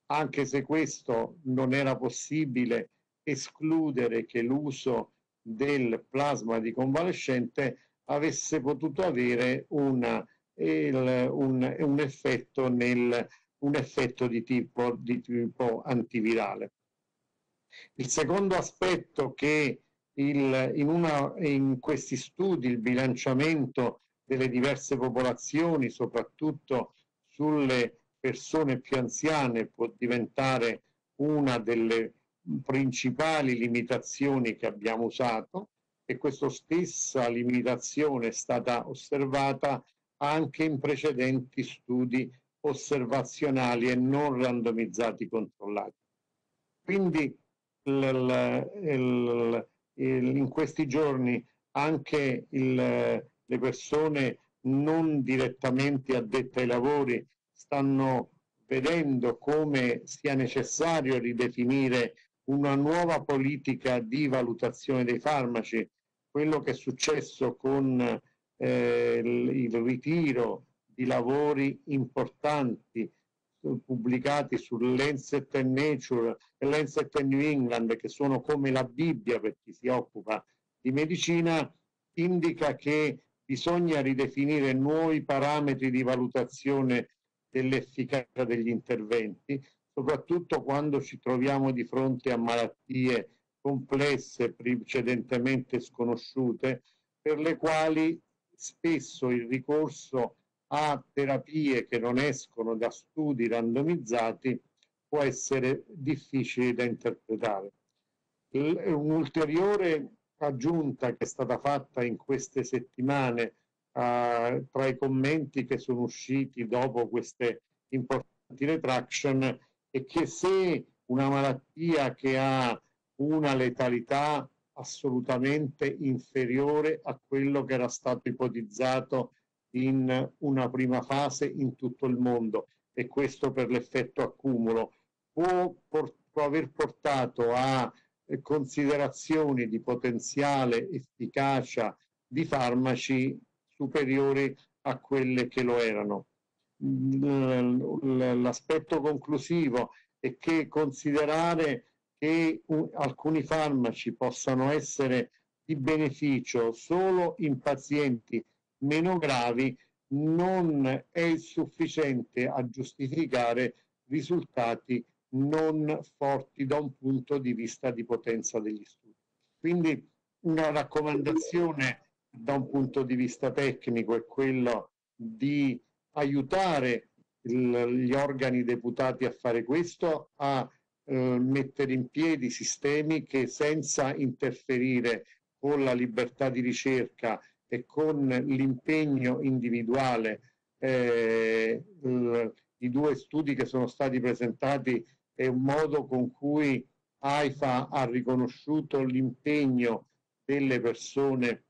Anche se questo non era possibile escludere che l'uso del plasma di convalescente avesse potuto avere una, il, un, un, effetto nel, un effetto di tipo, di tipo antivirale. Il secondo aspetto che il, in, una, in questi studi il bilanciamento delle diverse popolazioni, soprattutto sulle persone più anziane, può diventare una delle principali limitazioni che abbiamo usato e questa stessa limitazione è stata osservata anche in precedenti studi osservazionali e non randomizzati controllati. Quindi il, il, in questi giorni anche le persone non direttamente addette ai lavori stanno vedendo come sia necessario ridefinire una nuova politica di valutazione dei farmaci. Quello che è successo con eh, il ritiro di lavori importanti pubblicati su Lancet Nature e Lancet New England, che sono come la Bibbia per chi si occupa di medicina, indica che bisogna ridefinire nuovi parametri di valutazione dell'efficacia degli interventi, soprattutto quando ci troviamo di fronte a malattie complesse precedentemente sconosciute per le quali spesso il ricorso a terapie che non escono da studi randomizzati può essere difficile da interpretare. Un'ulteriore aggiunta che è stata fatta in queste settimane uh, tra i commenti che sono usciti dopo queste importanti retraction è che se una malattia che ha una letalità assolutamente inferiore a quello che era stato ipotizzato in una prima fase in tutto il mondo e questo per l'effetto accumulo può, può aver portato a considerazioni di potenziale efficacia di farmaci superiori a quelle che lo erano. L'aspetto conclusivo è che considerare che alcuni farmaci possano essere di beneficio solo in pazienti meno gravi non è sufficiente a giustificare risultati non forti da un punto di vista di potenza degli studi. Quindi una raccomandazione da un punto di vista tecnico è quello di aiutare il, gli organi deputati a fare questo, a eh, mettere in piedi sistemi che senza interferire con la libertà di ricerca e con l'impegno individuale, eh, i due studi che sono stati presentati è un modo con cui AIFA ha riconosciuto l'impegno delle persone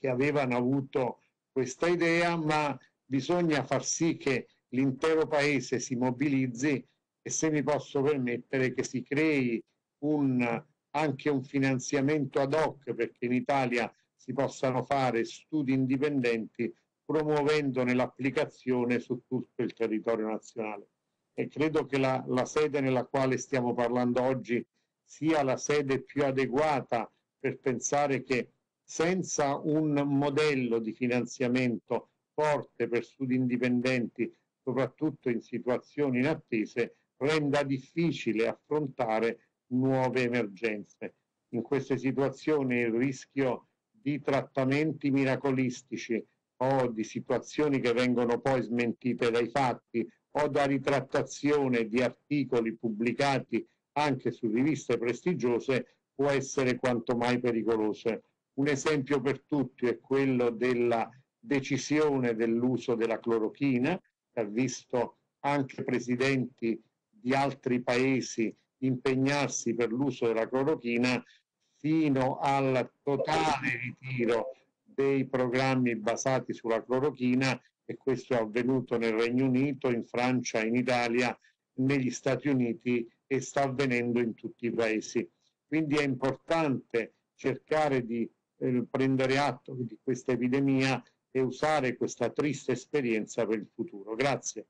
che avevano avuto questa idea, ma bisogna far sì che l'intero paese si mobilizzi e se mi posso permettere che si crei un, anche un finanziamento ad hoc perché in Italia si possano fare studi indipendenti promuovendone l'applicazione su tutto il territorio nazionale. E credo che la, la sede nella quale stiamo parlando oggi sia la sede più adeguata per pensare che senza un modello di finanziamento forte per studi indipendenti, soprattutto in situazioni inattese, renda difficile affrontare nuove emergenze. In queste situazioni il rischio di trattamenti miracolistici o di situazioni che vengono poi smentite dai fatti o da ritrattazione di articoli pubblicati anche su riviste prestigiose può essere quanto mai pericoloso. Un esempio per tutti è quello della decisione dell'uso della clorochina, che ha visto anche presidenti di altri paesi impegnarsi per l'uso della clorochina fino al totale ritiro dei programmi basati sulla clorochina e questo è avvenuto nel Regno Unito, in Francia, in Italia, negli Stati Uniti e sta avvenendo in tutti i paesi. Quindi è importante cercare di eh, prendere atto di questa epidemia e usare questa triste esperienza per il futuro. Grazie.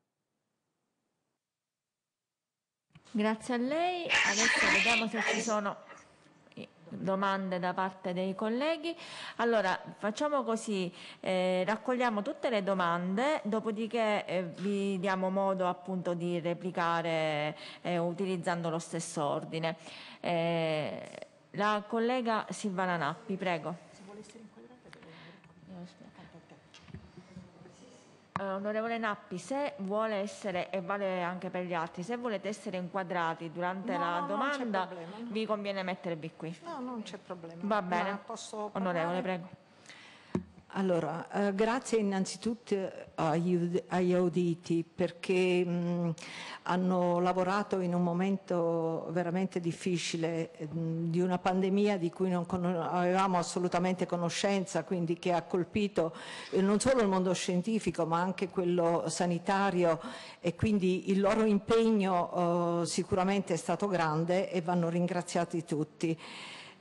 Grazie a lei. Adesso vediamo se ci sono domande da parte dei colleghi. Allora, facciamo così, eh, raccogliamo tutte le domande, dopodiché eh, vi diamo modo appunto di replicare eh, utilizzando lo stesso ordine. Eh, la collega Silvana Nappi, prego. Eh, onorevole Nappi, se vuole essere, e vale anche per gli altri, se volete essere inquadrati durante no, la domanda, problema, no. vi conviene mettervi qui. No, non c'è problema. Va bene. Onorevole, prego. Allora, eh, grazie innanzitutto agli, auditi perché mh, hanno lavorato in un momento veramente difficile mh, di una pandemia di cui non avevamo assolutamente conoscenza, quindi che ha colpito eh, non solo il mondo scientifico ma anche quello sanitario e quindi il loro impegno eh, sicuramente è stato grande e vanno ringraziati tutti.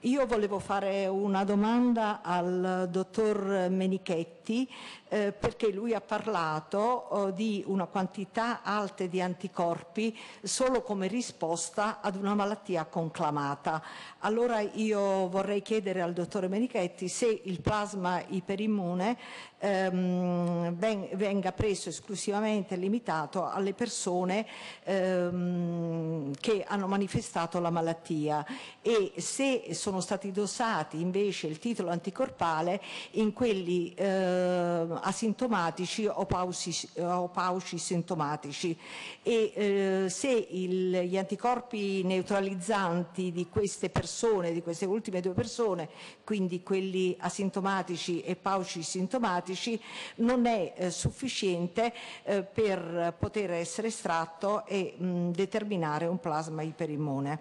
Io volevo fare una domanda al dottor Menichetti eh, perché lui ha parlato eh, di una quantità alta di anticorpi solo come risposta ad una malattia conclamata. Allora io vorrei chiedere al dottore Menichetti se il plasma iperimmune ehm, venga preso esclusivamente limitato alle persone ehm, che hanno manifestato la malattia. E se sono stati dosati invece il titolo anticorpale in quelli eh, asintomatici o, pausi, o pauci sintomatici. E eh, se il, gli anticorpi neutralizzanti di queste persone, di queste ultime due persone, quindi quelli asintomatici e pauci sintomatici, non è eh, sufficiente eh, per poter essere estratto e mh, determinare un plasma iperimmune.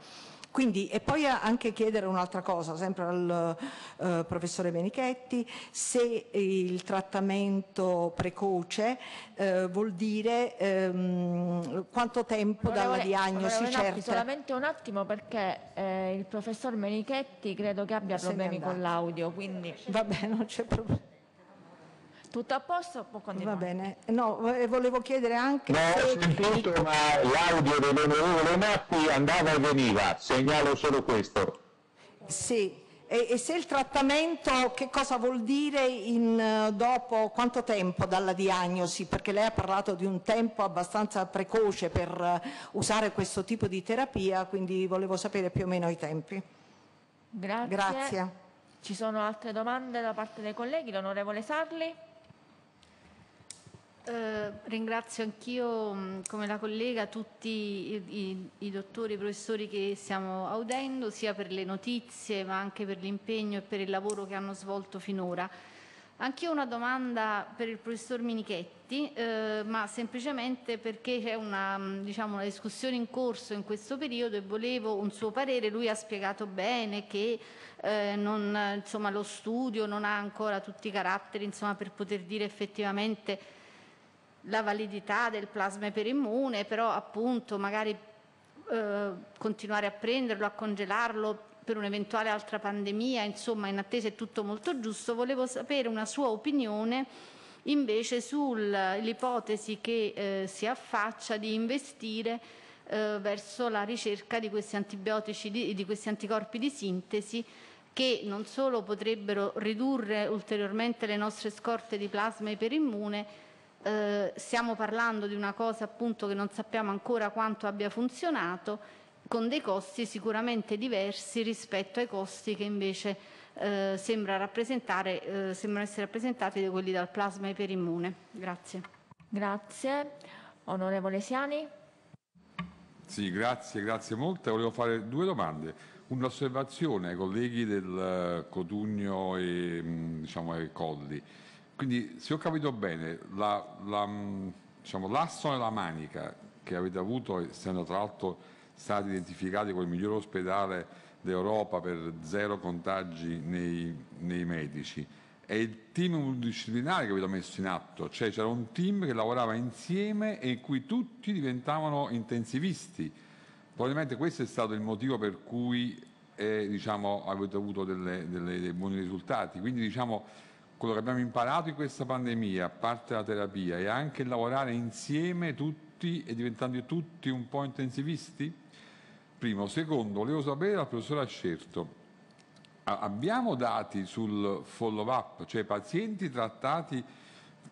Quindi, e poi anche chiedere un'altra cosa, sempre al eh, professore Menichetti, se il trattamento precoce eh, vuol dire ehm, quanto tempo dalla diagnosi onorevole Nappi, certa. Solamente un attimo perché eh, il professor Menichetti credo che abbia problemi con l'audio, quindi Va bene, non c'è problema. Tutto a posto, può Va continuare. bene. No, volevo chiedere anche No, ho se sentito, ma l'audio dell'onorevole Nappi andava e veniva, segnalo solo questo. Sì, e, e se il trattamento che cosa vuol dire in, eh, dopo quanto tempo dalla diagnosi? Perché lei ha parlato di un tempo abbastanza precoce per eh, usare questo tipo di terapia, quindi volevo sapere più o meno i tempi. Grazie. Grazie. Ci sono altre domande da parte dei colleghi? L'onorevole Sarli? Eh, ringrazio anch'io, mh, come la collega, tutti i, i- i dottori e i professori che stiamo audendo, sia per le notizie, ma anche per l'impegno e per il lavoro che hanno svolto finora. Anch'io una domanda per il professor Minichetti, eh, ma semplicemente perché c'è una, mh, diciamo, una discussione in corso in questo periodo e volevo un suo parere. Lui ha spiegato bene che eh, non, insomma, lo studio non ha ancora tutti i caratteri insomma, per poter dire effettivamente la validità del plasma iperimmune, però appunto magari eh, continuare a prenderlo, a congelarlo per un'eventuale altra pandemia, insomma in attesa è tutto molto giusto, volevo sapere una sua opinione invece sull'ipotesi che eh, si affaccia di investire eh, verso la ricerca di questi antibiotici, di, di questi anticorpi di sintesi che non solo potrebbero ridurre ulteriormente le nostre scorte di plasma iperimmune, eh, stiamo parlando di una cosa appunto che non sappiamo ancora quanto abbia funzionato, con dei costi sicuramente diversi rispetto ai costi che invece eh, sembra rappresentare, eh, sembrano essere rappresentati da quelli dal plasma iperimmune. Grazie. Grazie. Onorevole Siani? Sì, grazie, grazie molte. Volevo fare due domande. Un'osservazione ai colleghi del eh, Cotugno e mh, diciamo, ai Colli. Quindi, se ho capito bene, la, la, mh, diciamo, l'asso nella manica che avete avuto, essendo tra l'altro stati identificati come il miglior ospedale d'Europa per zero contagi nei, nei medici, è il team multidisciplinare che avete messo in atto, cioè c'era un team che lavorava insieme e in cui tutti diventavano intensivisti. Probabilmente questo è stato il motivo per cui eh, diciamo, avete avuto delle- delle- dei buoni risultati. Quindi diciamo, quello che abbiamo imparato in questa pandemia, a parte la terapia, è anche lavorare insieme tutti e diventando tutti un po' intensivisti? Primo. Secondo, volevo sapere dal professore Ascerto, abbiamo dati sul follow-up, cioè pazienti trattati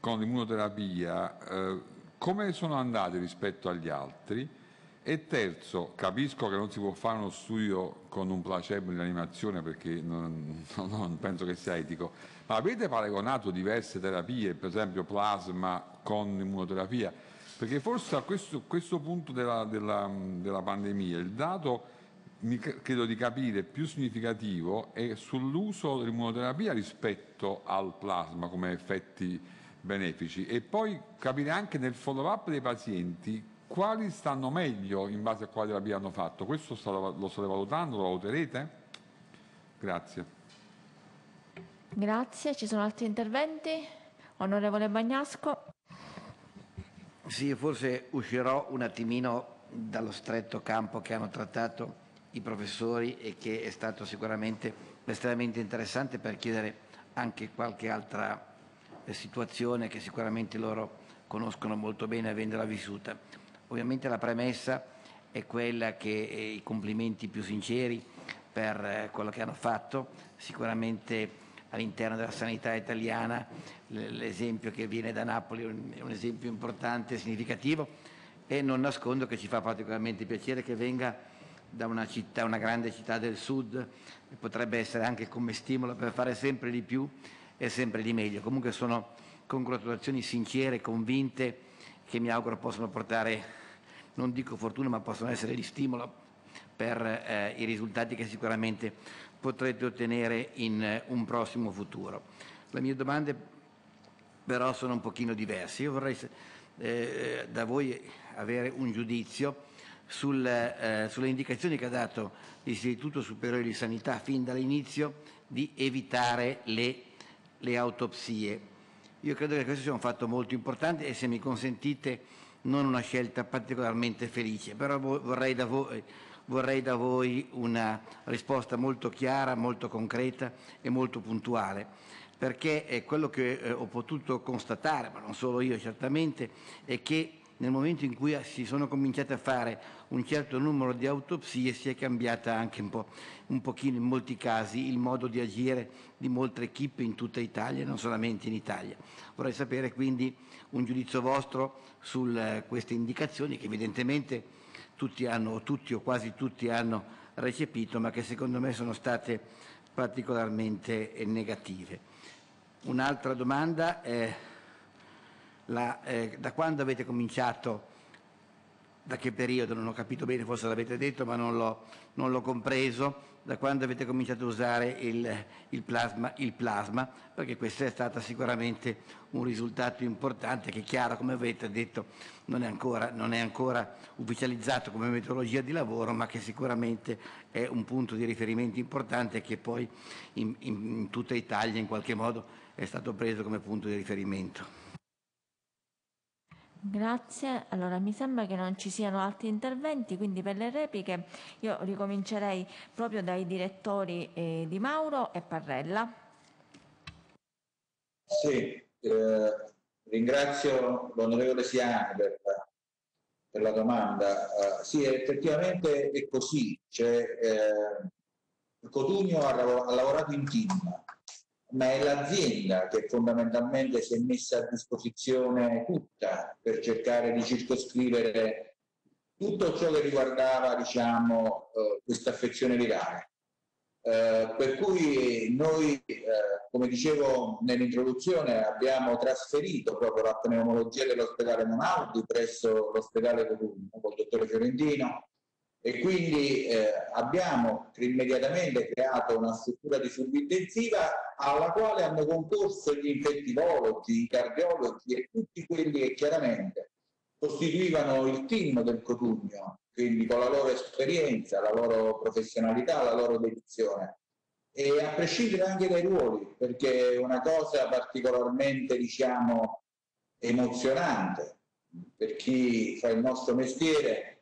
con l'immunoterapia, eh, come sono andati rispetto agli altri? E terzo, capisco che non si può fare uno studio con un placebo in animazione perché non, non- non penso che sia etico, ma avete paragonato diverse terapie, per esempio plasma con immunoterapia? Perché forse a questo, questo punto della, della- della pandemia il dato mi cre- credo di capire più significativo è sull'uso dell'immunoterapia rispetto al plasma come effetti benefici e poi capire anche nel follow up dei pazienti quali stanno meglio in base a quale terapia hanno fatto. Questo lo state valutando, lo valuterete? Grazie. Grazie. Ci sono altri interventi? Onorevole Bagnasco? Sì, forse uscirò un attimino dallo stretto campo che hanno trattato i professori e che è stato sicuramente estremamente interessante per chiedere anche qualche altra eh, situazione che sicuramente loro conoscono molto bene avendola vissuta. Ovviamente la premessa è quella che eh, i complimenti più sinceri per eh, quello che hanno fatto, sicuramente all'interno della sanità italiana l'esempio che viene da Napoli è un, è un esempio importante e significativo e non nascondo che ci fa particolarmente piacere che venga da una città, una grande città del sud, potrebbe essere anche come stimolo per fare sempre di più e sempre di meglio. Comunque sono congratulazioni sincere, convinte, che mi auguro possano portare, non dico fortuna, ma possono essere di stimolo per eh, i risultati che sicuramente potrete ottenere in eh, un prossimo futuro. Le mie domande però sono un pochino diverse. Io vorrei eh, da voi avere un giudizio sul, eh, sulle indicazioni che ha dato l'Istituto Superiore di Sanità fin dall'inizio di evitare le, le autopsie. Io credo che questo sia un fatto molto importante e se mi consentite non una scelta particolarmente felice, però vorrei da voi vorrei da voi una risposta molto chiara, molto concreta e molto puntuale, perché è quello che eh, ho potuto constatare, ma non solo io certamente, è che nel momento in cui si sono cominciate a fare un certo numero di autopsie si è cambiata anche un, po', un pochino in molti casi il modo di agire di molte equip in tutta Italia, non solamente in Italia. Vorrei sapere quindi un giudizio vostro su eh, queste indicazioni che evidentemente tutti hanno, tutti o quasi tutti hanno recepito, ma che secondo me sono state particolarmente negative. Un'altra domanda è la, eh, da quando avete cominciato, da che periodo, non ho capito bene, forse l'avete detto, ma non l'ho, non l'ho compreso, da quando avete cominciato a usare il, il, plasma, il, plasma, perché questo è stato sicuramente un risultato importante che chiaro, come avete detto, non è ancora, non è ancora ufficializzato come metodologia di lavoro, ma che sicuramente è un punto di riferimento importante che poi in, in, in tutta Italia in qualche modo è stato preso come punto di riferimento. Grazie, allora mi sembra che non ci siano altri interventi, quindi per le repliche io ricomincerei proprio dai direttori eh, Di Mauro e Parrella. Sì, eh, ringrazio l'onorevole Siani per, per, la domanda. Uh, sì, effettivamente è così, cioè, eh, Cotugno ha, ha lavorato in team, ma è l'azienda che fondamentalmente si è messa a disposizione tutta per cercare di circoscrivere tutto ciò che riguardava diciamo, eh, questa affezione virale. Eh, per cui noi, eh, come dicevo nell'introduzione, abbiamo trasferito proprio la pneumologia dell'ospedale Monaldi presso l'ospedale Cotugno col dottore Fiorentino e quindi eh, abbiamo immediatamente creato una struttura di subintensiva alla quale hanno concorso gli infettivologi, i cardiologi e tutti quelli che chiaramente costituivano il team del Cotugno, quindi con la loro esperienza, la loro professionalità, la loro dedizione. E a prescindere anche dai ruoli, perché una cosa particolarmente, diciamo, emozionante per chi fa il nostro mestiere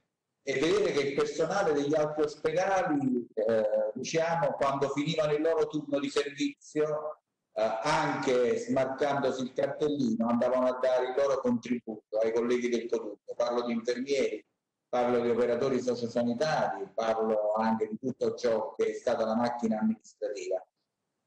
e vedere che il personale degli altri ospedali, eh, diciamo, quando finivano il loro turno di servizio, eh, anche smarcandosi il cartellino, andavano a dare il loro contributo ai colleghi del Cotugno. Parlo di infermieri, parlo di operatori sociosanitari, parlo anche di tutto ciò che è stata la macchina amministrativa.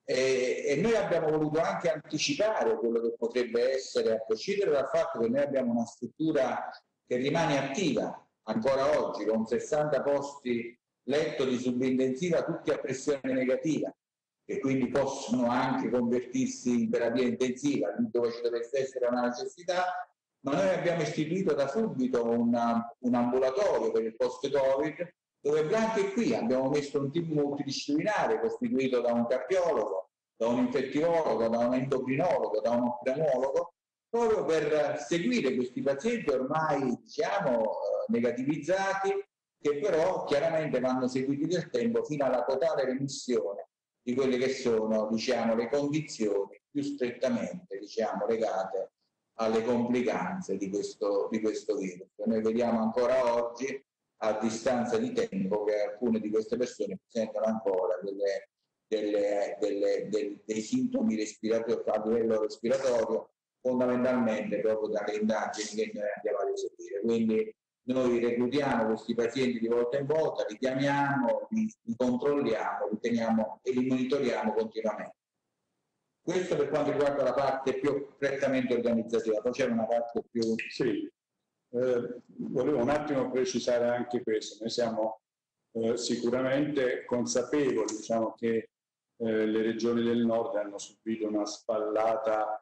E, e, noi abbiamo voluto anche anticipare quello che potrebbe essere, a prescindere dal fatto che noi abbiamo una struttura che rimane attiva, ancora oggi con 60 posti letto di subintensiva tutti a pressione negativa e quindi possono anche convertirsi in terapia intensiva dove ci dovesse essere una necessità, ma noi abbiamo istituito da subito una, un ambulatorio per il post-Covid dove anche qui abbiamo messo un team multidisciplinare costituito da un cardiologo, da un infettivologo, da un endocrinologo, da un oftalmologo proprio per seguire questi pazienti ormai diciamo negativizzati che però chiaramente vanno seguiti nel tempo fino alla totale remissione di quelle che sono diciamo, le condizioni più strettamente diciamo, legate alle complicanze di questo, di questo virus. Noi vediamo ancora oggi a distanza di tempo che alcune di queste persone presentano ancora delle, delle, delle, dei sintomi respiratori a livello respiratorio fondamentalmente proprio dalle indagini che noi andiamo a eseguire. Quindi noi reclutiamo questi pazienti di volta in volta, li chiamiamo, li, li controlliamo, li teniamo e li monitoriamo continuamente. Questo per quanto riguarda la parte più prettamente organizzativa, poi c'è una parte più... Sì, eh, volevo un attimo precisare anche questo. Noi siamo eh, sicuramente consapevoli diciamo, che eh, le regioni del nord hanno subito una spallata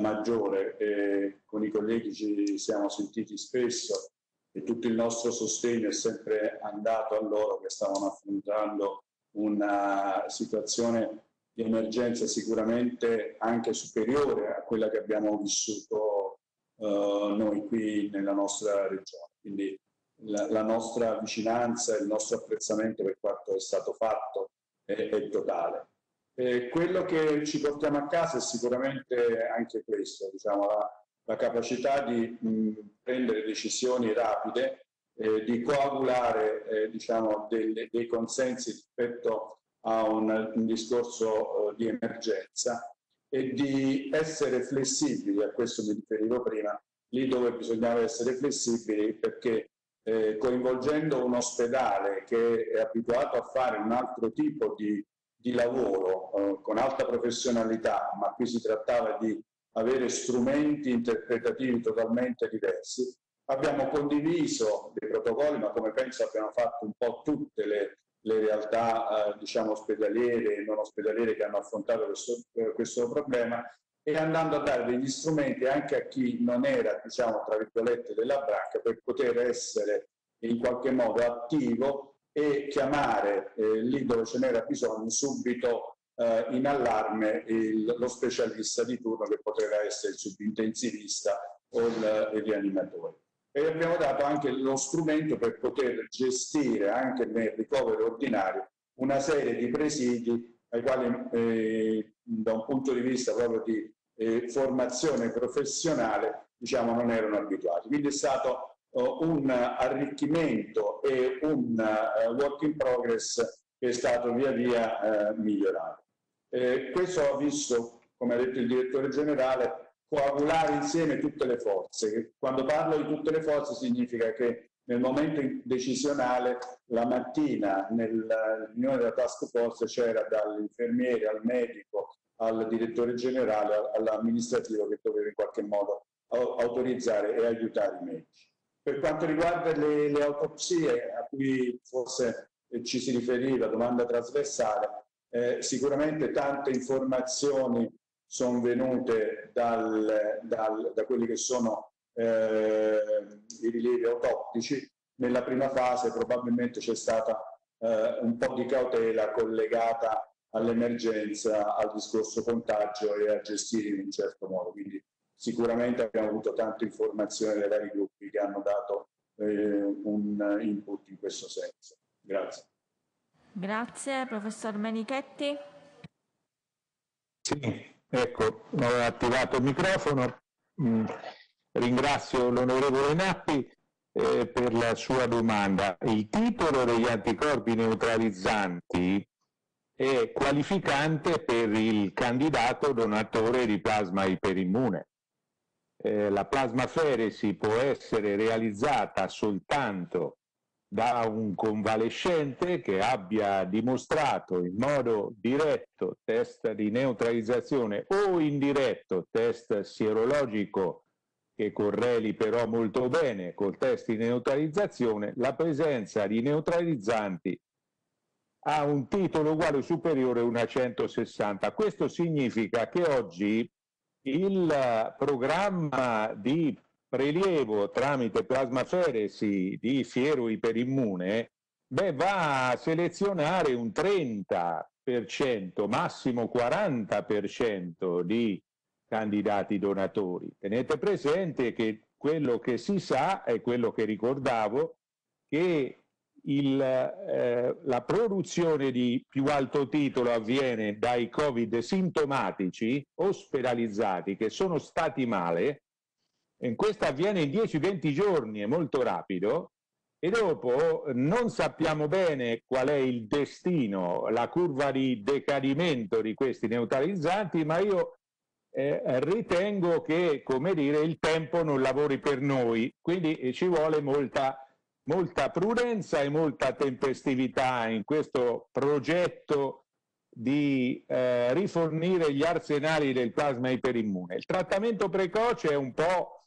maggiore e con i colleghi ci siamo sentiti spesso e tutto il nostro sostegno è sempre andato a loro che stavano affrontando una situazione di emergenza sicuramente anche superiore a quella che abbiamo vissuto uh, noi qui nella nostra regione. Quindi la, la, nostra vicinanza il nostro apprezzamento per quanto è stato fatto è, è totale. E quello che ci portiamo a casa è sicuramente anche questo, diciamo, la, la capacità di mh, prendere decisioni rapide, eh, di coagulare eh, diciamo, delle, dei consensi rispetto a un, un discorso uh, di emergenza e di essere flessibili, a questo mi riferivo prima, lì dove bisognava essere flessibili perché eh, coinvolgendo un ospedale che è abituato a fare un altro tipo di, di lavoro eh, con alta professionalità, ma qui si trattava di avere strumenti interpretativi totalmente diversi, abbiamo condiviso dei protocolli, ma come penso abbiamo fatto un po' tutte le le realtà eh, diciamo ospedaliere e non ospedaliere che hanno affrontato questo, eh, questo, problema e andando a dare degli strumenti anche a chi non era diciamo tra virgolette della branca per poter essere in qualche modo attivo e chiamare eh, lì dove ce n'era bisogno subito eh, in allarme il, lo specialista di turno che poteva essere il subintensivista o il, il rianimatore e abbiamo dato anche lo strumento per poter gestire anche nel ricovero ordinario una serie di presidi ai quali eh, da un punto di vista proprio di eh, formazione professionale diciamo non erano abituati. Quindi è stato un arricchimento e un uh, work in progress che è stato via via uh, migliorato. Eh, questo ha visto, come ha detto il direttore generale, coagulare insieme tutte le forze. Quando parlo di tutte le forze significa che nel momento decisionale la mattina nella riunione della task force c'era dall'infermiere al medico al direttore generale all'amministrativo che doveva in qualche modo autorizzare e aiutare i medici. Per quanto riguarda le, le autopsie a cui forse ci si riferiva, domanda trasversale, eh, sicuramente tante informazioni sono venute dal, dal, da quelli che sono eh, i rilievi autoptici. Nella prima fase probabilmente c'è stata eh, un po' di cautela collegata all'emergenza, al discorso contagio e a gestire in un certo modo. Quindi sicuramente abbiamo avuto tante informazioni dai vari gruppi che hanno dato eh, un input in questo senso. Grazie. Grazie, professor Menichetti. Sì, Ecco, ho attivato il microfono. Mm, ringrazio l'onorevole Nappi eh, per la sua domanda. Il titolo degli anticorpi neutralizzanti è qualificante per il candidato donatore di plasma iperimmune. Eh, la plasmaferesi può essere realizzata soltanto da un convalescente che abbia dimostrato in modo diretto test di neutralizzazione o indiretto test sierologico che correli però molto bene col test di neutralizzazione, la presenza di neutralizzanti ha un titolo uguale o superiore a una 160. Questo significa che oggi il programma di prelievo tramite plasmaferesi di fiero iperimmune, beh, va a selezionare un 30%, massimo 40% di candidati donatori. Tenete presente che quello che si sa è quello che ricordavo, che il, eh, la produzione di più alto titolo avviene dai Covid sintomatici ospedalizzati che sono stati male e questo avviene in 10-20 giorni, è molto rapido, e dopo non sappiamo bene qual è il destino, la curva di decadimento di questi neutralizzanti, ma io eh, ritengo che, come dire, il tempo non lavori per noi, quindi eh, ci vuole molta, molta prudenza e molta tempestività in questo progetto di eh, rifornire gli arsenali del plasma iperimmune. Il trattamento precoce è un po'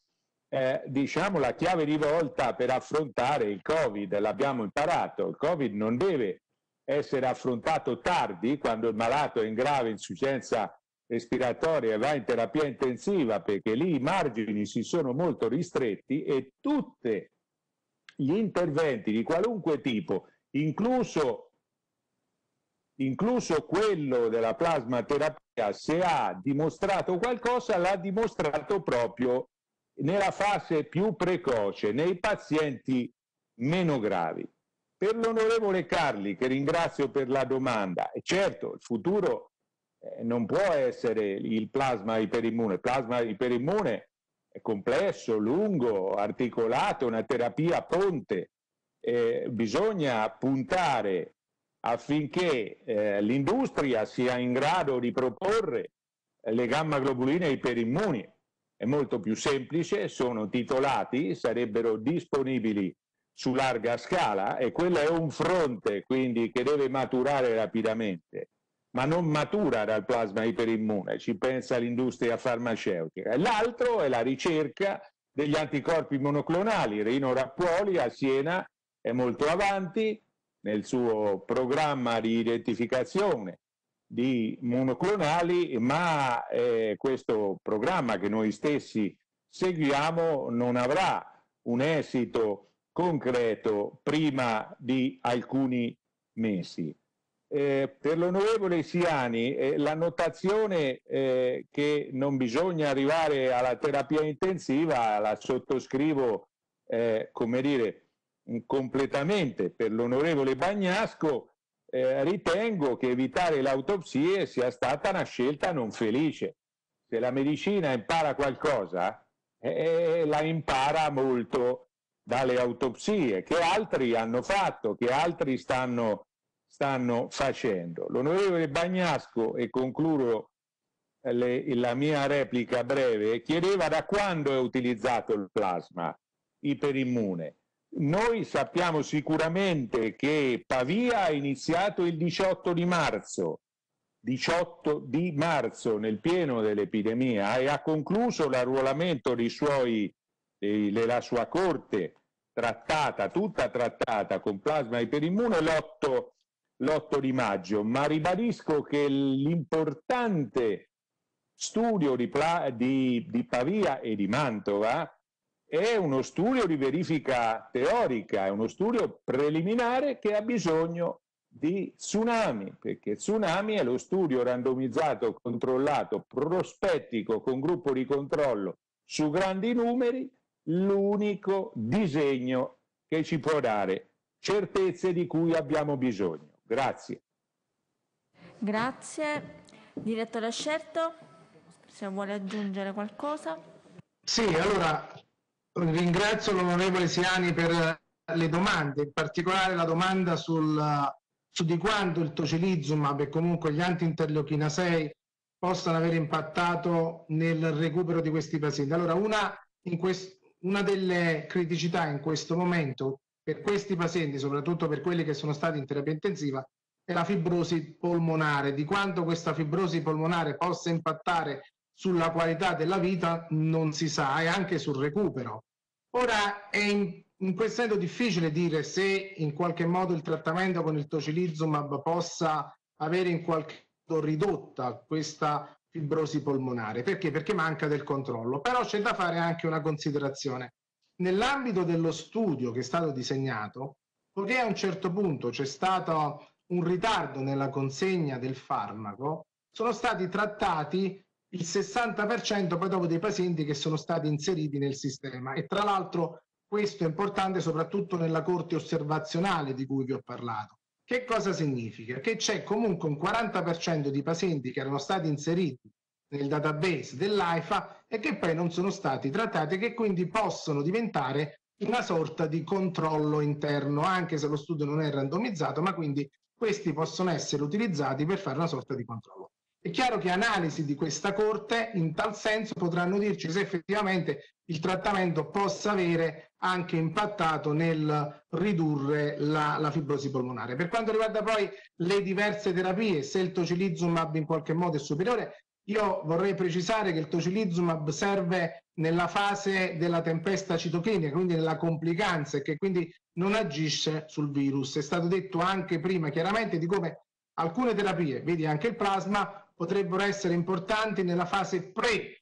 eh, diciamo la chiave di volta per affrontare il Covid, l'abbiamo imparato, il Covid non deve essere affrontato tardi quando il malato è in grave insufficienza respiratoria e va in terapia intensiva perché lì i margini si sono molto ristretti e tutti gli interventi di qualunque tipo, incluso, incluso quello della plasmaterapia, se ha dimostrato qualcosa, l'ha dimostrato proprio nella fase più precoce, nei pazienti meno gravi. Per l'onorevole Carli, che ringrazio per la domanda, certo il futuro eh, non può essere il plasma iperimmune. Il plasma iperimmune complesso, lungo, articolato, una terapia ponte. Eh, bisogna puntare affinché eh, l'industria sia in grado di proporre le gamma globuline iperimmuni. È molto più semplice, sono titolati, sarebbero disponibili su larga scala e quello è un fronte quindi che deve maturare rapidamente ma non matura dal plasma iperimmune, ci pensa l'industria farmaceutica. L'altro è la ricerca degli anticorpi monoclonali. Rino Rappuoli a Siena è molto avanti nel suo programma di identificazione di monoclonali, ma eh, questo programma che noi stessi seguiamo non avrà un esito concreto prima di alcuni mesi. Eh, per l'onorevole Siani, eh, la notazione eh, che non bisogna arrivare alla terapia intensiva la sottoscrivo, eh, come dire, completamente. Per l'onorevole Bagnasco eh, ritengo che evitare le autopsie sia stata una scelta non felice. Se la medicina impara qualcosa, eh, la impara molto dalle autopsie che altri hanno fatto, che altri stanno stanno facendo. L'onorevole Bagnasco, e concludo le, la mia replica breve, chiedeva da quando è utilizzato il plasma iperimmune. Noi sappiamo sicuramente che Pavia ha iniziato il 18 di marzo, 18 di marzo nel pieno dell'epidemia e ha concluso l'arruolamento dei suoi, eh, della sua corte trattata, tutta trattata con plasma iperimmune l'8 l'8 di maggio, ma ribadisco che l'importante studio di, di, di Pavia e di Mantova è uno studio di verifica teorica, è uno studio preliminare che ha bisogno di tsunami, perché tsunami è lo studio randomizzato, controllato, prospettico con gruppo di controllo su grandi numeri, l'unico disegno che ci può dare certezze di cui abbiamo bisogno. Grazie. Grazie. Direttore Scerto, se vuole aggiungere qualcosa. Sì, allora ringrazio l'onorevole Siani per le domande, in particolare la domanda sul, su di quanto il tocilizumab e comunque gli anti-interleuchina 6 possano aver impattato nel recupero di questi pazienti. Allora, una, una delle criticità in questo momento per questi pazienti, soprattutto per quelli che sono stati in terapia intensiva, è la fibrosi polmonare. Di quanto questa fibrosi polmonare possa impattare sulla qualità della vita non si sa e anche sul recupero. Ora è in, in questo senso difficile dire se in qualche modo il trattamento con il tocilizumab possa avere in qualche modo ridotta questa fibrosi polmonare. Perché? Perché manca del controllo. Però c'è da fare anche una considerazione. Nell'ambito dello studio che è stato disegnato, poiché a un certo punto c'è stato un ritardo nella consegna del farmaco, sono stati trattati il 60% poi dopo dei pazienti che sono stati inseriti nel sistema e tra l'altro questo è importante soprattutto nella corte osservazionale di cui vi ho parlato. Che cosa significa? Che c'è comunque un 40% di pazienti che erano stati inseriti nel database dell'AIFA e che poi non sono stati trattati e che quindi possono diventare una sorta di controllo interno, anche se lo studio non è randomizzato, ma quindi questi possono essere utilizzati per fare una sorta di controllo. È chiaro che analisi di questa corte in tal senso potranno dirci se effettivamente il trattamento possa avere anche impattato nel ridurre la, la fibrosi polmonare. Per quanto riguarda poi le diverse terapie, se il tocilizumab in qualche modo è superiore, Io vorrei precisare che il tocilizumab serve nella fase della tempesta citochinica, quindi nella complicanza e che quindi non agisce sul virus. È stato detto anche prima chiaramente di come alcune terapie, vedi anche il plasma, potrebbero essere importanti nella fase pre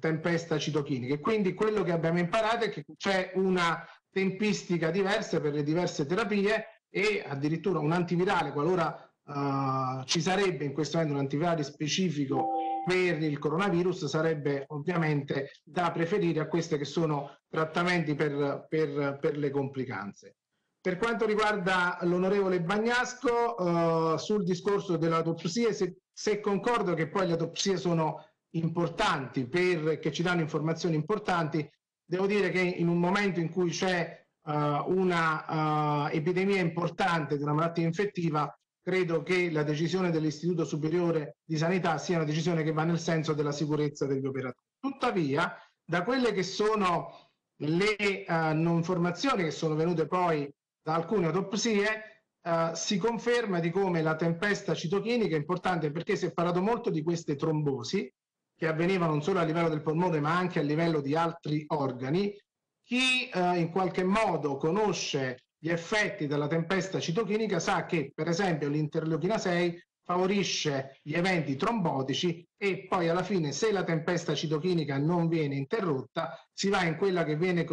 tempesta citochinica e quindi quello che abbiamo imparato è che c'è una tempistica diversa per le diverse terapie e addirittura un antivirale qualora uh, ci sarebbe in questo momento un antivirale specifico per il coronavirus sarebbe ovviamente da preferire a questi che sono trattamenti per, per, per le complicanze. Per quanto riguarda l'onorevole Bagnasco, uh, sul discorso delle autopsie, se, se, concordo che poi le autopsie sono importanti, per, che ci danno informazioni importanti, devo dire che in un momento in cui c'è uh, una uh, epidemia importante di una malattia infettiva, credo che la decisione dell'Istituto Superiore di Sanità sia una decisione che va nel senso della sicurezza degli operatori. Tuttavia, da quelle che sono le uh, informazioni che sono venute poi da alcune autopsie, uh, si conferma di come la tempesta citochinica è importante perché si è parlato molto di queste trombosi che avvenivano non solo a livello del polmone ma anche a livello di altri organi. Chi uh, in qualche modo conosce gli effetti della tempesta citochinica sa che per esempio l'interleuchina 6 favorisce gli eventi trombotici e poi alla fine se la tempesta citochinica non viene interrotta si va in quella che viene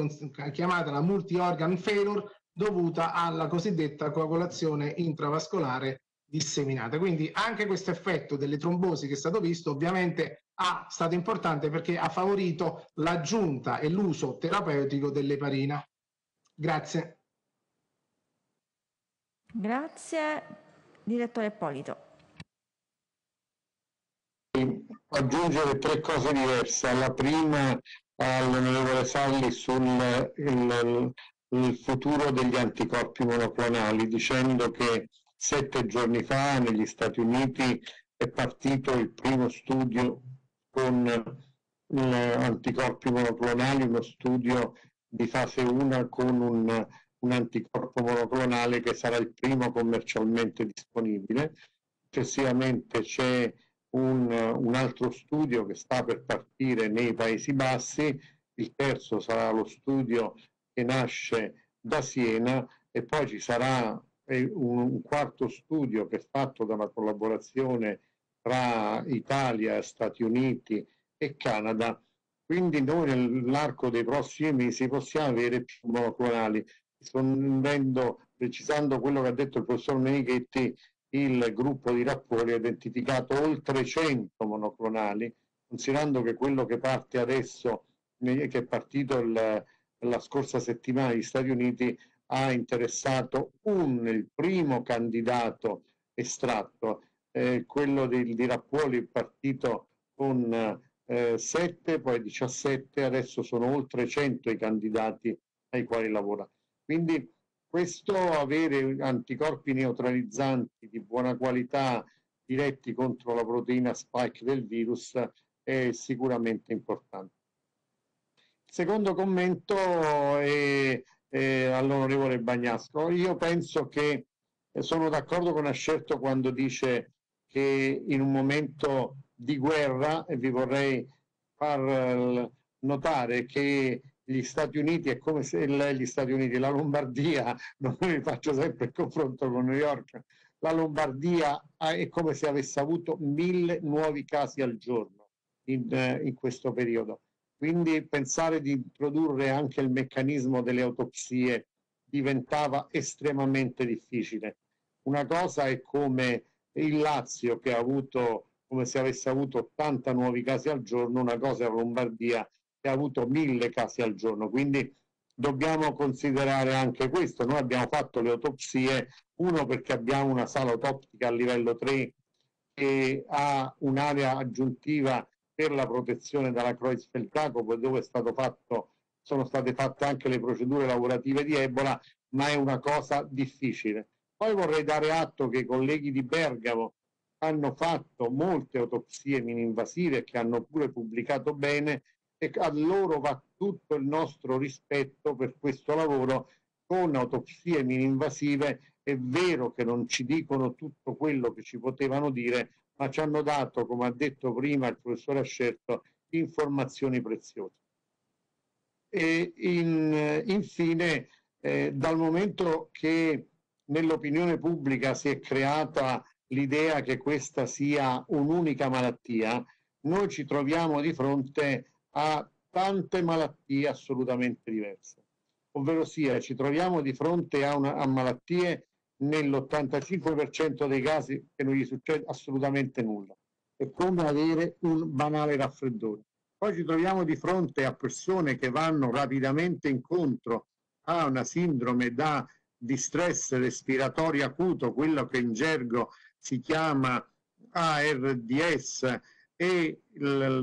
chiamata la multi-organ failure dovuta alla cosiddetta coagulazione intravascolare disseminata. Quindi anche questo effetto delle trombosi che è stato visto ovviamente è stato importante perché ha favorito l'aggiunta e l'uso terapeutico dell'eparina. Grazie. Grazie. Direttore Ippolito. Aggiungere tre cose diverse. La prima all'onorevole Salli sul il, il futuro degli anticorpi monoclonali, dicendo che sette giorni fa negli Stati Uniti è partito il primo studio con anticorpi monoclonali, uno studio di fase 1 con un un anticorpo monoclonale che sarà il primo commercialmente disponibile. Successivamente c'è un, un, altro studio che sta per partire nei Paesi Bassi, il terzo sarà lo studio che nasce da Siena e poi ci sarà eh, un, quarto studio che è fatto da una collaborazione tra Italia, Stati Uniti e Canada. Quindi noi nell'arco dei prossimi mesi possiamo avere più monoclonali rispondendo, precisando quello che ha detto il professor Menichetti, il gruppo di Rappoli ha identificato oltre 100 monoclonali, considerando che quello che parte adesso, che è partito il, la scorsa settimana negli Stati Uniti, ha interessato un, il primo candidato estratto, eh, quello di, di Rappuoli è partito con eh, 7, poi 17, adesso sono oltre 100 i candidati ai quali lavora. Quindi questo avere anticorpi neutralizzanti di buona qualità diretti contro la proteina spike del virus è sicuramente importante. Secondo commento è, è all'onorevole Bagnasco. Io penso che sono d'accordo con Ascerto quando dice che in un momento di guerra, e vi vorrei far notare che gli Stati Uniti è come se gli Stati Uniti, la Lombardia, non mi faccio sempre il confronto con New York, la Lombardia è come se avesse avuto mille nuovi casi al giorno in, in questo periodo. Quindi pensare di introdurre anche il meccanismo delle autopsie diventava estremamente difficile. Una cosa è come il Lazio che ha avuto come se avesse avuto 80 nuovi casi al giorno, una cosa è la Lombardia ha avuto mille casi al giorno, quindi dobbiamo considerare anche questo. Noi abbiamo fatto le autopsie, uno perché abbiamo una sala autoptica a livello 3 che ha un'area aggiuntiva per la protezione dalla Creutzfeldt-Jacob dove fatto, sono state fatte anche le procedure lavorative di Ebola, ma è una cosa difficile. Poi vorrei dare atto che i colleghi di Bergamo hanno fatto molte autopsie mini-invasive che hanno pure pubblicato bene a loro va tutto il nostro rispetto per questo lavoro con autopsie mini-invasive. È vero che non ci dicono tutto quello che ci potevano dire, ma ci hanno dato, come ha detto prima il professore Ascerto, informazioni preziose. E in, infine, eh, dal momento che nell'opinione pubblica si è creata l'idea che questa sia un'unica malattia, noi ci troviamo di fronte a tante malattie assolutamente diverse. Ovvero sia, ci troviamo di fronte a, una, a malattie nell'85% dei casi che non gli succede assolutamente nulla. È come avere un banale raffreddore. Poi ci troviamo di fronte a persone che vanno rapidamente incontro a una sindrome da distress respiratorio acuto, quello che in gergo si chiama ARDS e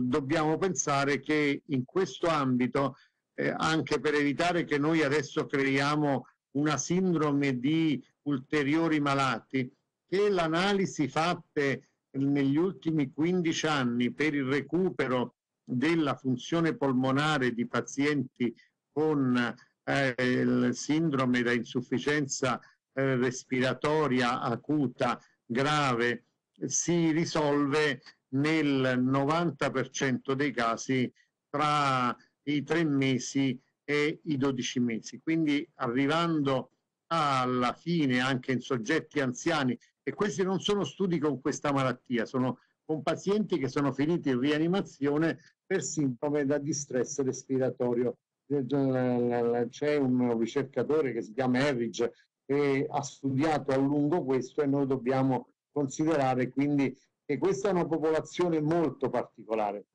dobbiamo pensare che in questo ambito, eh, anche per evitare che noi adesso creiamo una sindrome di ulteriori malati, che l'analisi fatte negli ultimi 15 anni per il recupero della funzione polmonare di pazienti con eh, il sindrome da insufficienza eh, respiratoria acuta grave si risolve nel 90% dei casi tra i tre mesi e i 12 mesi. Quindi arrivando alla fine anche in soggetti anziani, e questi non sono studi con questa malattia, sono con pazienti che sono finiti in rianimazione per sindrome da distress respiratorio. C'è un ricercatore che si chiama Herridge che ha studiato a lungo questo e noi dobbiamo considerare quindi che questa è una popolazione molto particolare.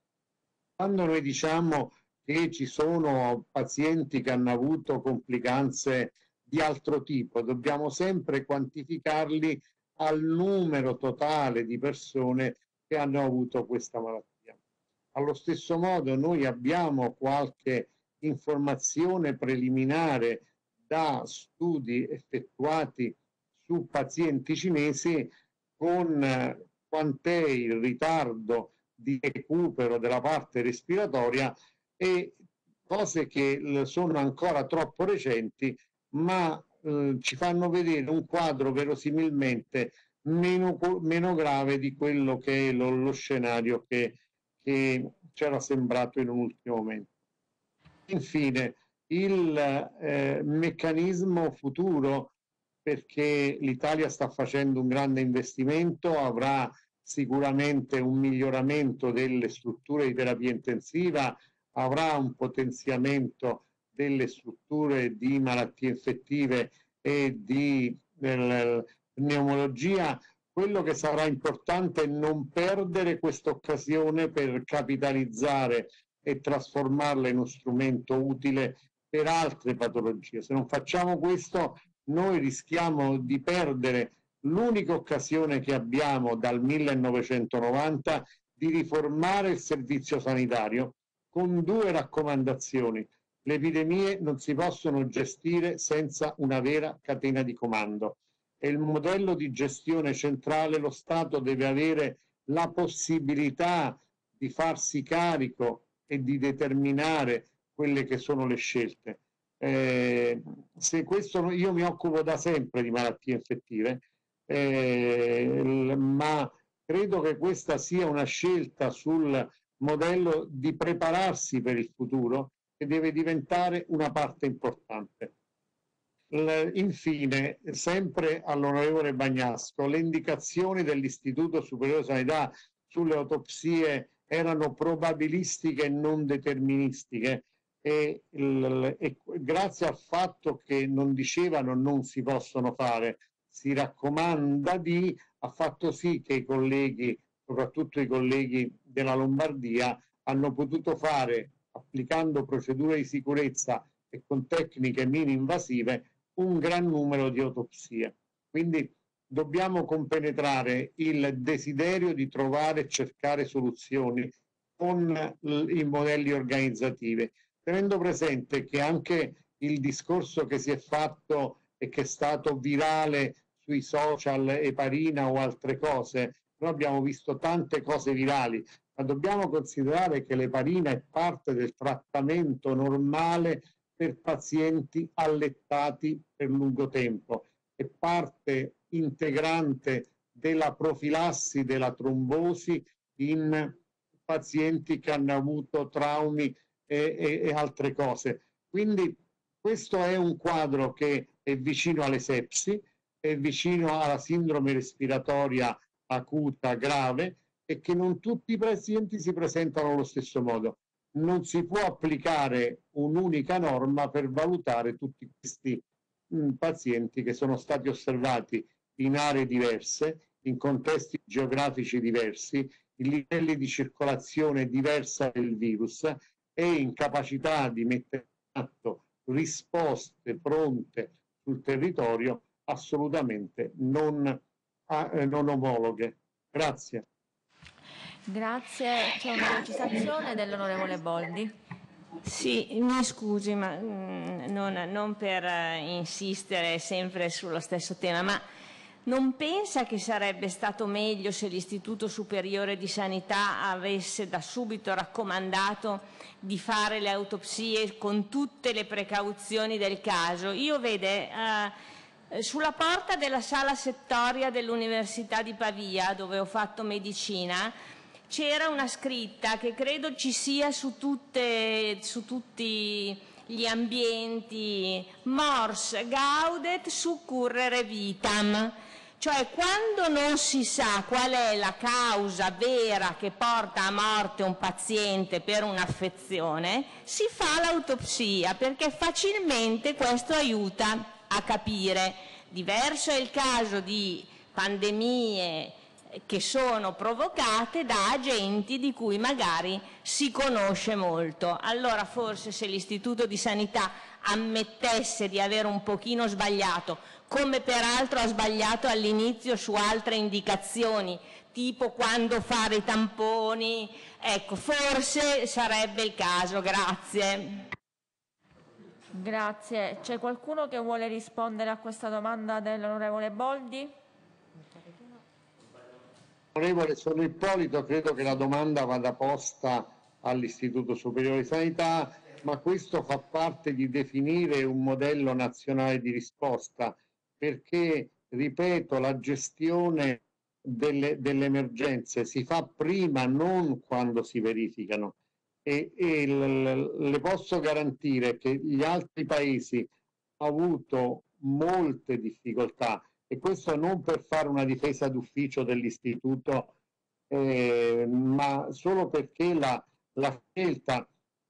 Quando noi diciamo che ci sono pazienti che hanno avuto complicanze di altro tipo, dobbiamo sempre quantificarli al numero totale di persone che hanno avuto questa malattia. Allo stesso modo noi abbiamo qualche informazione preliminare da studi effettuati su pazienti cinesi con quant'è il ritardo di recupero della parte respiratoria e cose che sono ancora troppo recenti ma eh, ci fanno vedere un quadro verosimilmente meno, meno grave di quello che è lo, lo scenario che, che c'era sembrato in un ultimo momento. Infine, il eh, meccanismo futuro perché l'Italia sta facendo un grande investimento, avrà sicuramente un miglioramento delle strutture di terapia intensiva, avrà un potenziamento delle strutture di malattie infettive e di eh, pneumologia, quello che sarà importante è non perdere questa occasione per capitalizzare e trasformarla in uno strumento utile per altre patologie. Se non facciamo questo noi rischiamo di perdere l'unica occasione che abbiamo dal 1990 di riformare il servizio sanitario con due raccomandazioni. Le epidemie non si possono gestire senza una vera catena di comando e il modello di gestione centrale lo Stato deve avere la possibilità di farsi carico e di determinare quelle che sono le scelte eh, se questo io mi occupo da sempre di malattie infettive, eh, ma credo che questa sia una scelta sul modello di prepararsi per il futuro che deve diventare una parte importante. Infine, sempre all'onorevole Bagnasco, le indicazioni dell'Istituto Superiore di Sanità sulle autopsie erano probabilistiche e non deterministiche e, il, e grazie al fatto che non dicevano non si possono fare, si raccomanda di, ha fatto sì che i colleghi, soprattutto i colleghi della Lombardia, hanno potuto fare, applicando procedure di sicurezza e con tecniche mini invasive, un gran numero di autopsie. Quindi dobbiamo compenetrare il desiderio di trovare e cercare soluzioni con i modelli organizzativi tenendo presente che anche il discorso che si è fatto e che è stato virale sui social, Eparina o altre cose, noi abbiamo visto tante cose virali, ma dobbiamo considerare che l'eparina è parte del trattamento normale per pazienti allettati per lungo tempo, è parte integrante della profilassi della trombosi in pazienti che hanno avuto traumi e, e, e altre cose. Quindi questo è un quadro che è vicino alle sepsi, è vicino alla sindrome respiratoria acuta grave e che non tutti i pazienti si presentano allo stesso modo. Non si può applicare un'unica norma per valutare tutti questi mh, mm, pazienti che sono stati osservati in aree diverse, in contesti geografici diversi, in livelli di circolazione diversa del virus e in capacità di mettere in atto risposte pronte sul territorio assolutamente non, eh, non omologhe. Grazie. Grazie. C'è una precisazione dell'onorevole Boldi. Sì, mi scusi, ma mm, non, non per eh, insistere sempre sullo stesso tema, ma non pensa che sarebbe stato meglio se l'Istituto Superiore di Sanità avesse da subito raccomandato di fare le autopsie con tutte le precauzioni del caso? Io vede, eh, sulla porta della sala settoria dell'Università di Pavia, dove ho fatto medicina, c'era una scritta che credo ci sia su, tutte, su tutti gli ambienti mors gaudet succurrere vitam cioè quando non si sa qual è la causa vera che porta a morte un paziente per un'affezione, si fa l'autopsia perché facilmente questo aiuta a capire. Diverso è il caso di pandemie che sono provocate da agenti di cui magari si conosce molto. Allora forse se l'Istituto di Sanità ammettesse di avere un pochino sbagliato, come peraltro ha sbagliato all'inizio su altre indicazioni, tipo quando fare i tamponi, ecco, forse sarebbe il caso. Grazie. Grazie. C'è qualcuno che vuole rispondere a questa domanda dell'onorevole Boldi? Onorevole, sono Ippolito, credo che la domanda vada posta all'Istituto Superiore di Sanità, ma questo fa parte di definire un modello nazionale di risposta perché, ripeto, la gestione delle, delle emergenze si fa prima, non quando si verificano. E, e le posso garantire che gli altri paesi hanno avuto molte difficoltà e questo non per fare una difesa d'ufficio dell'istituto, eh, ma solo perché la, la scelta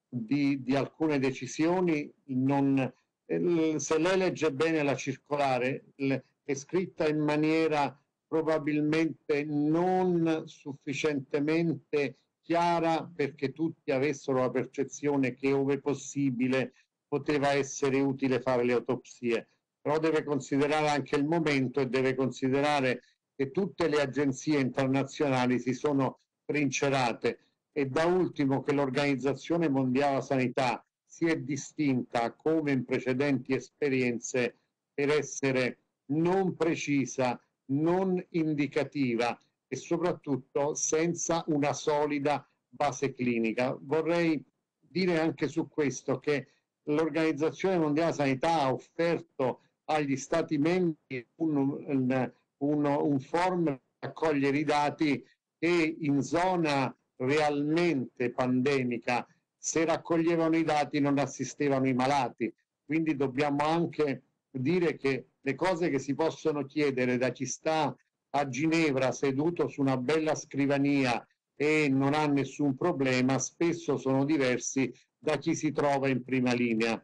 di, di, alcune decisioni non, se lei legge bene la circolare, è scritta in maniera probabilmente non sufficientemente chiara perché tutti avessero la percezione che ove possibile poteva essere utile fare le autopsie, però deve considerare anche il momento e deve considerare che tutte le agenzie internazionali si sono trincerate. E da ultimo che l'Organizzazione Mondiale Sanità si è distinta come in precedenti esperienze per essere non precisa, non indicativa e soprattutto senza una solida base clinica. Vorrei dire anche su questo che l'Organizzazione Mondiale della Sanità ha offerto agli Stati membri un, un, un, un form per raccogliere i dati che in zona realmente pandemica se raccoglievano i dati non assistevano i malati. Quindi dobbiamo anche dire che le cose che si possono chiedere da chi sta a Ginevra seduto su una bella scrivania e non ha nessun problema, spesso sono diversi da chi si trova in prima linea.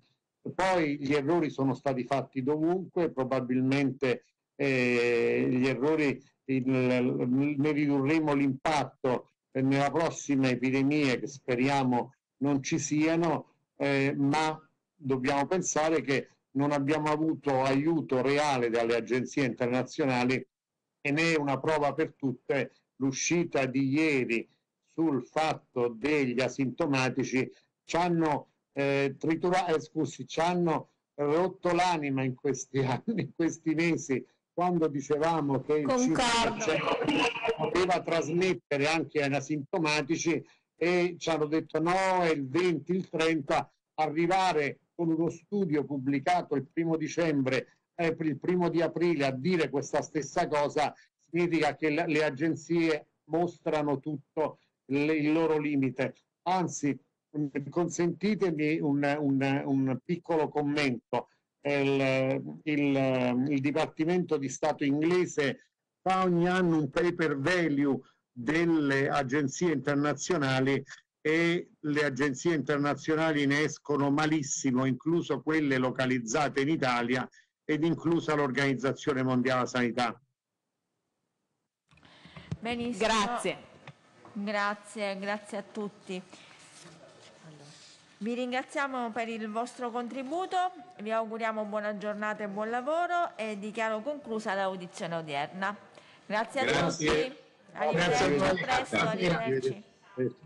Poi gli errori sono stati fatti dovunque, probabilmente eh, gli errori il, ne ridurremo l'impatto nella prossima epidemia che speriamo non ci siano, eh, ma dobbiamo pensare che non abbiamo avuto aiuto reale dalle agenzie internazionali e ne è una prova per tutte l'uscita di ieri sul fatto degli asintomatici. Ci hanno eh, triturato, eh, scusi, ci hanno rotto l'anima in questi anni, in questi mesi, quando dicevamo che il 5% poteva trasmettere anche ai asintomatici e ci hanno detto no, è il 20, il 30, arrivare con uno studio pubblicato il primo dicembre, eh, il primo di aprile a dire questa stessa cosa significa che le agenzie mostrano tutto il loro limite. Anzi, consentitemi un, un, un piccolo commento. Il, il, il, Dipartimento di Stato inglese fa ogni anno un paper value delle agenzie internazionali e le agenzie internazionali ne escono malissimo, incluso quelle localizzate in Italia ed inclusa l'Organizzazione Mondiale della Sanità. Benissimo. Grazie. Grazie, grazie a tutti. Vi ringraziamo per il vostro contributo, vi auguriamo buona giornata e buon lavoro e dichiaro conclusa l'audizione odierna. Grazie a Grazie. tutti. Aí, é, é,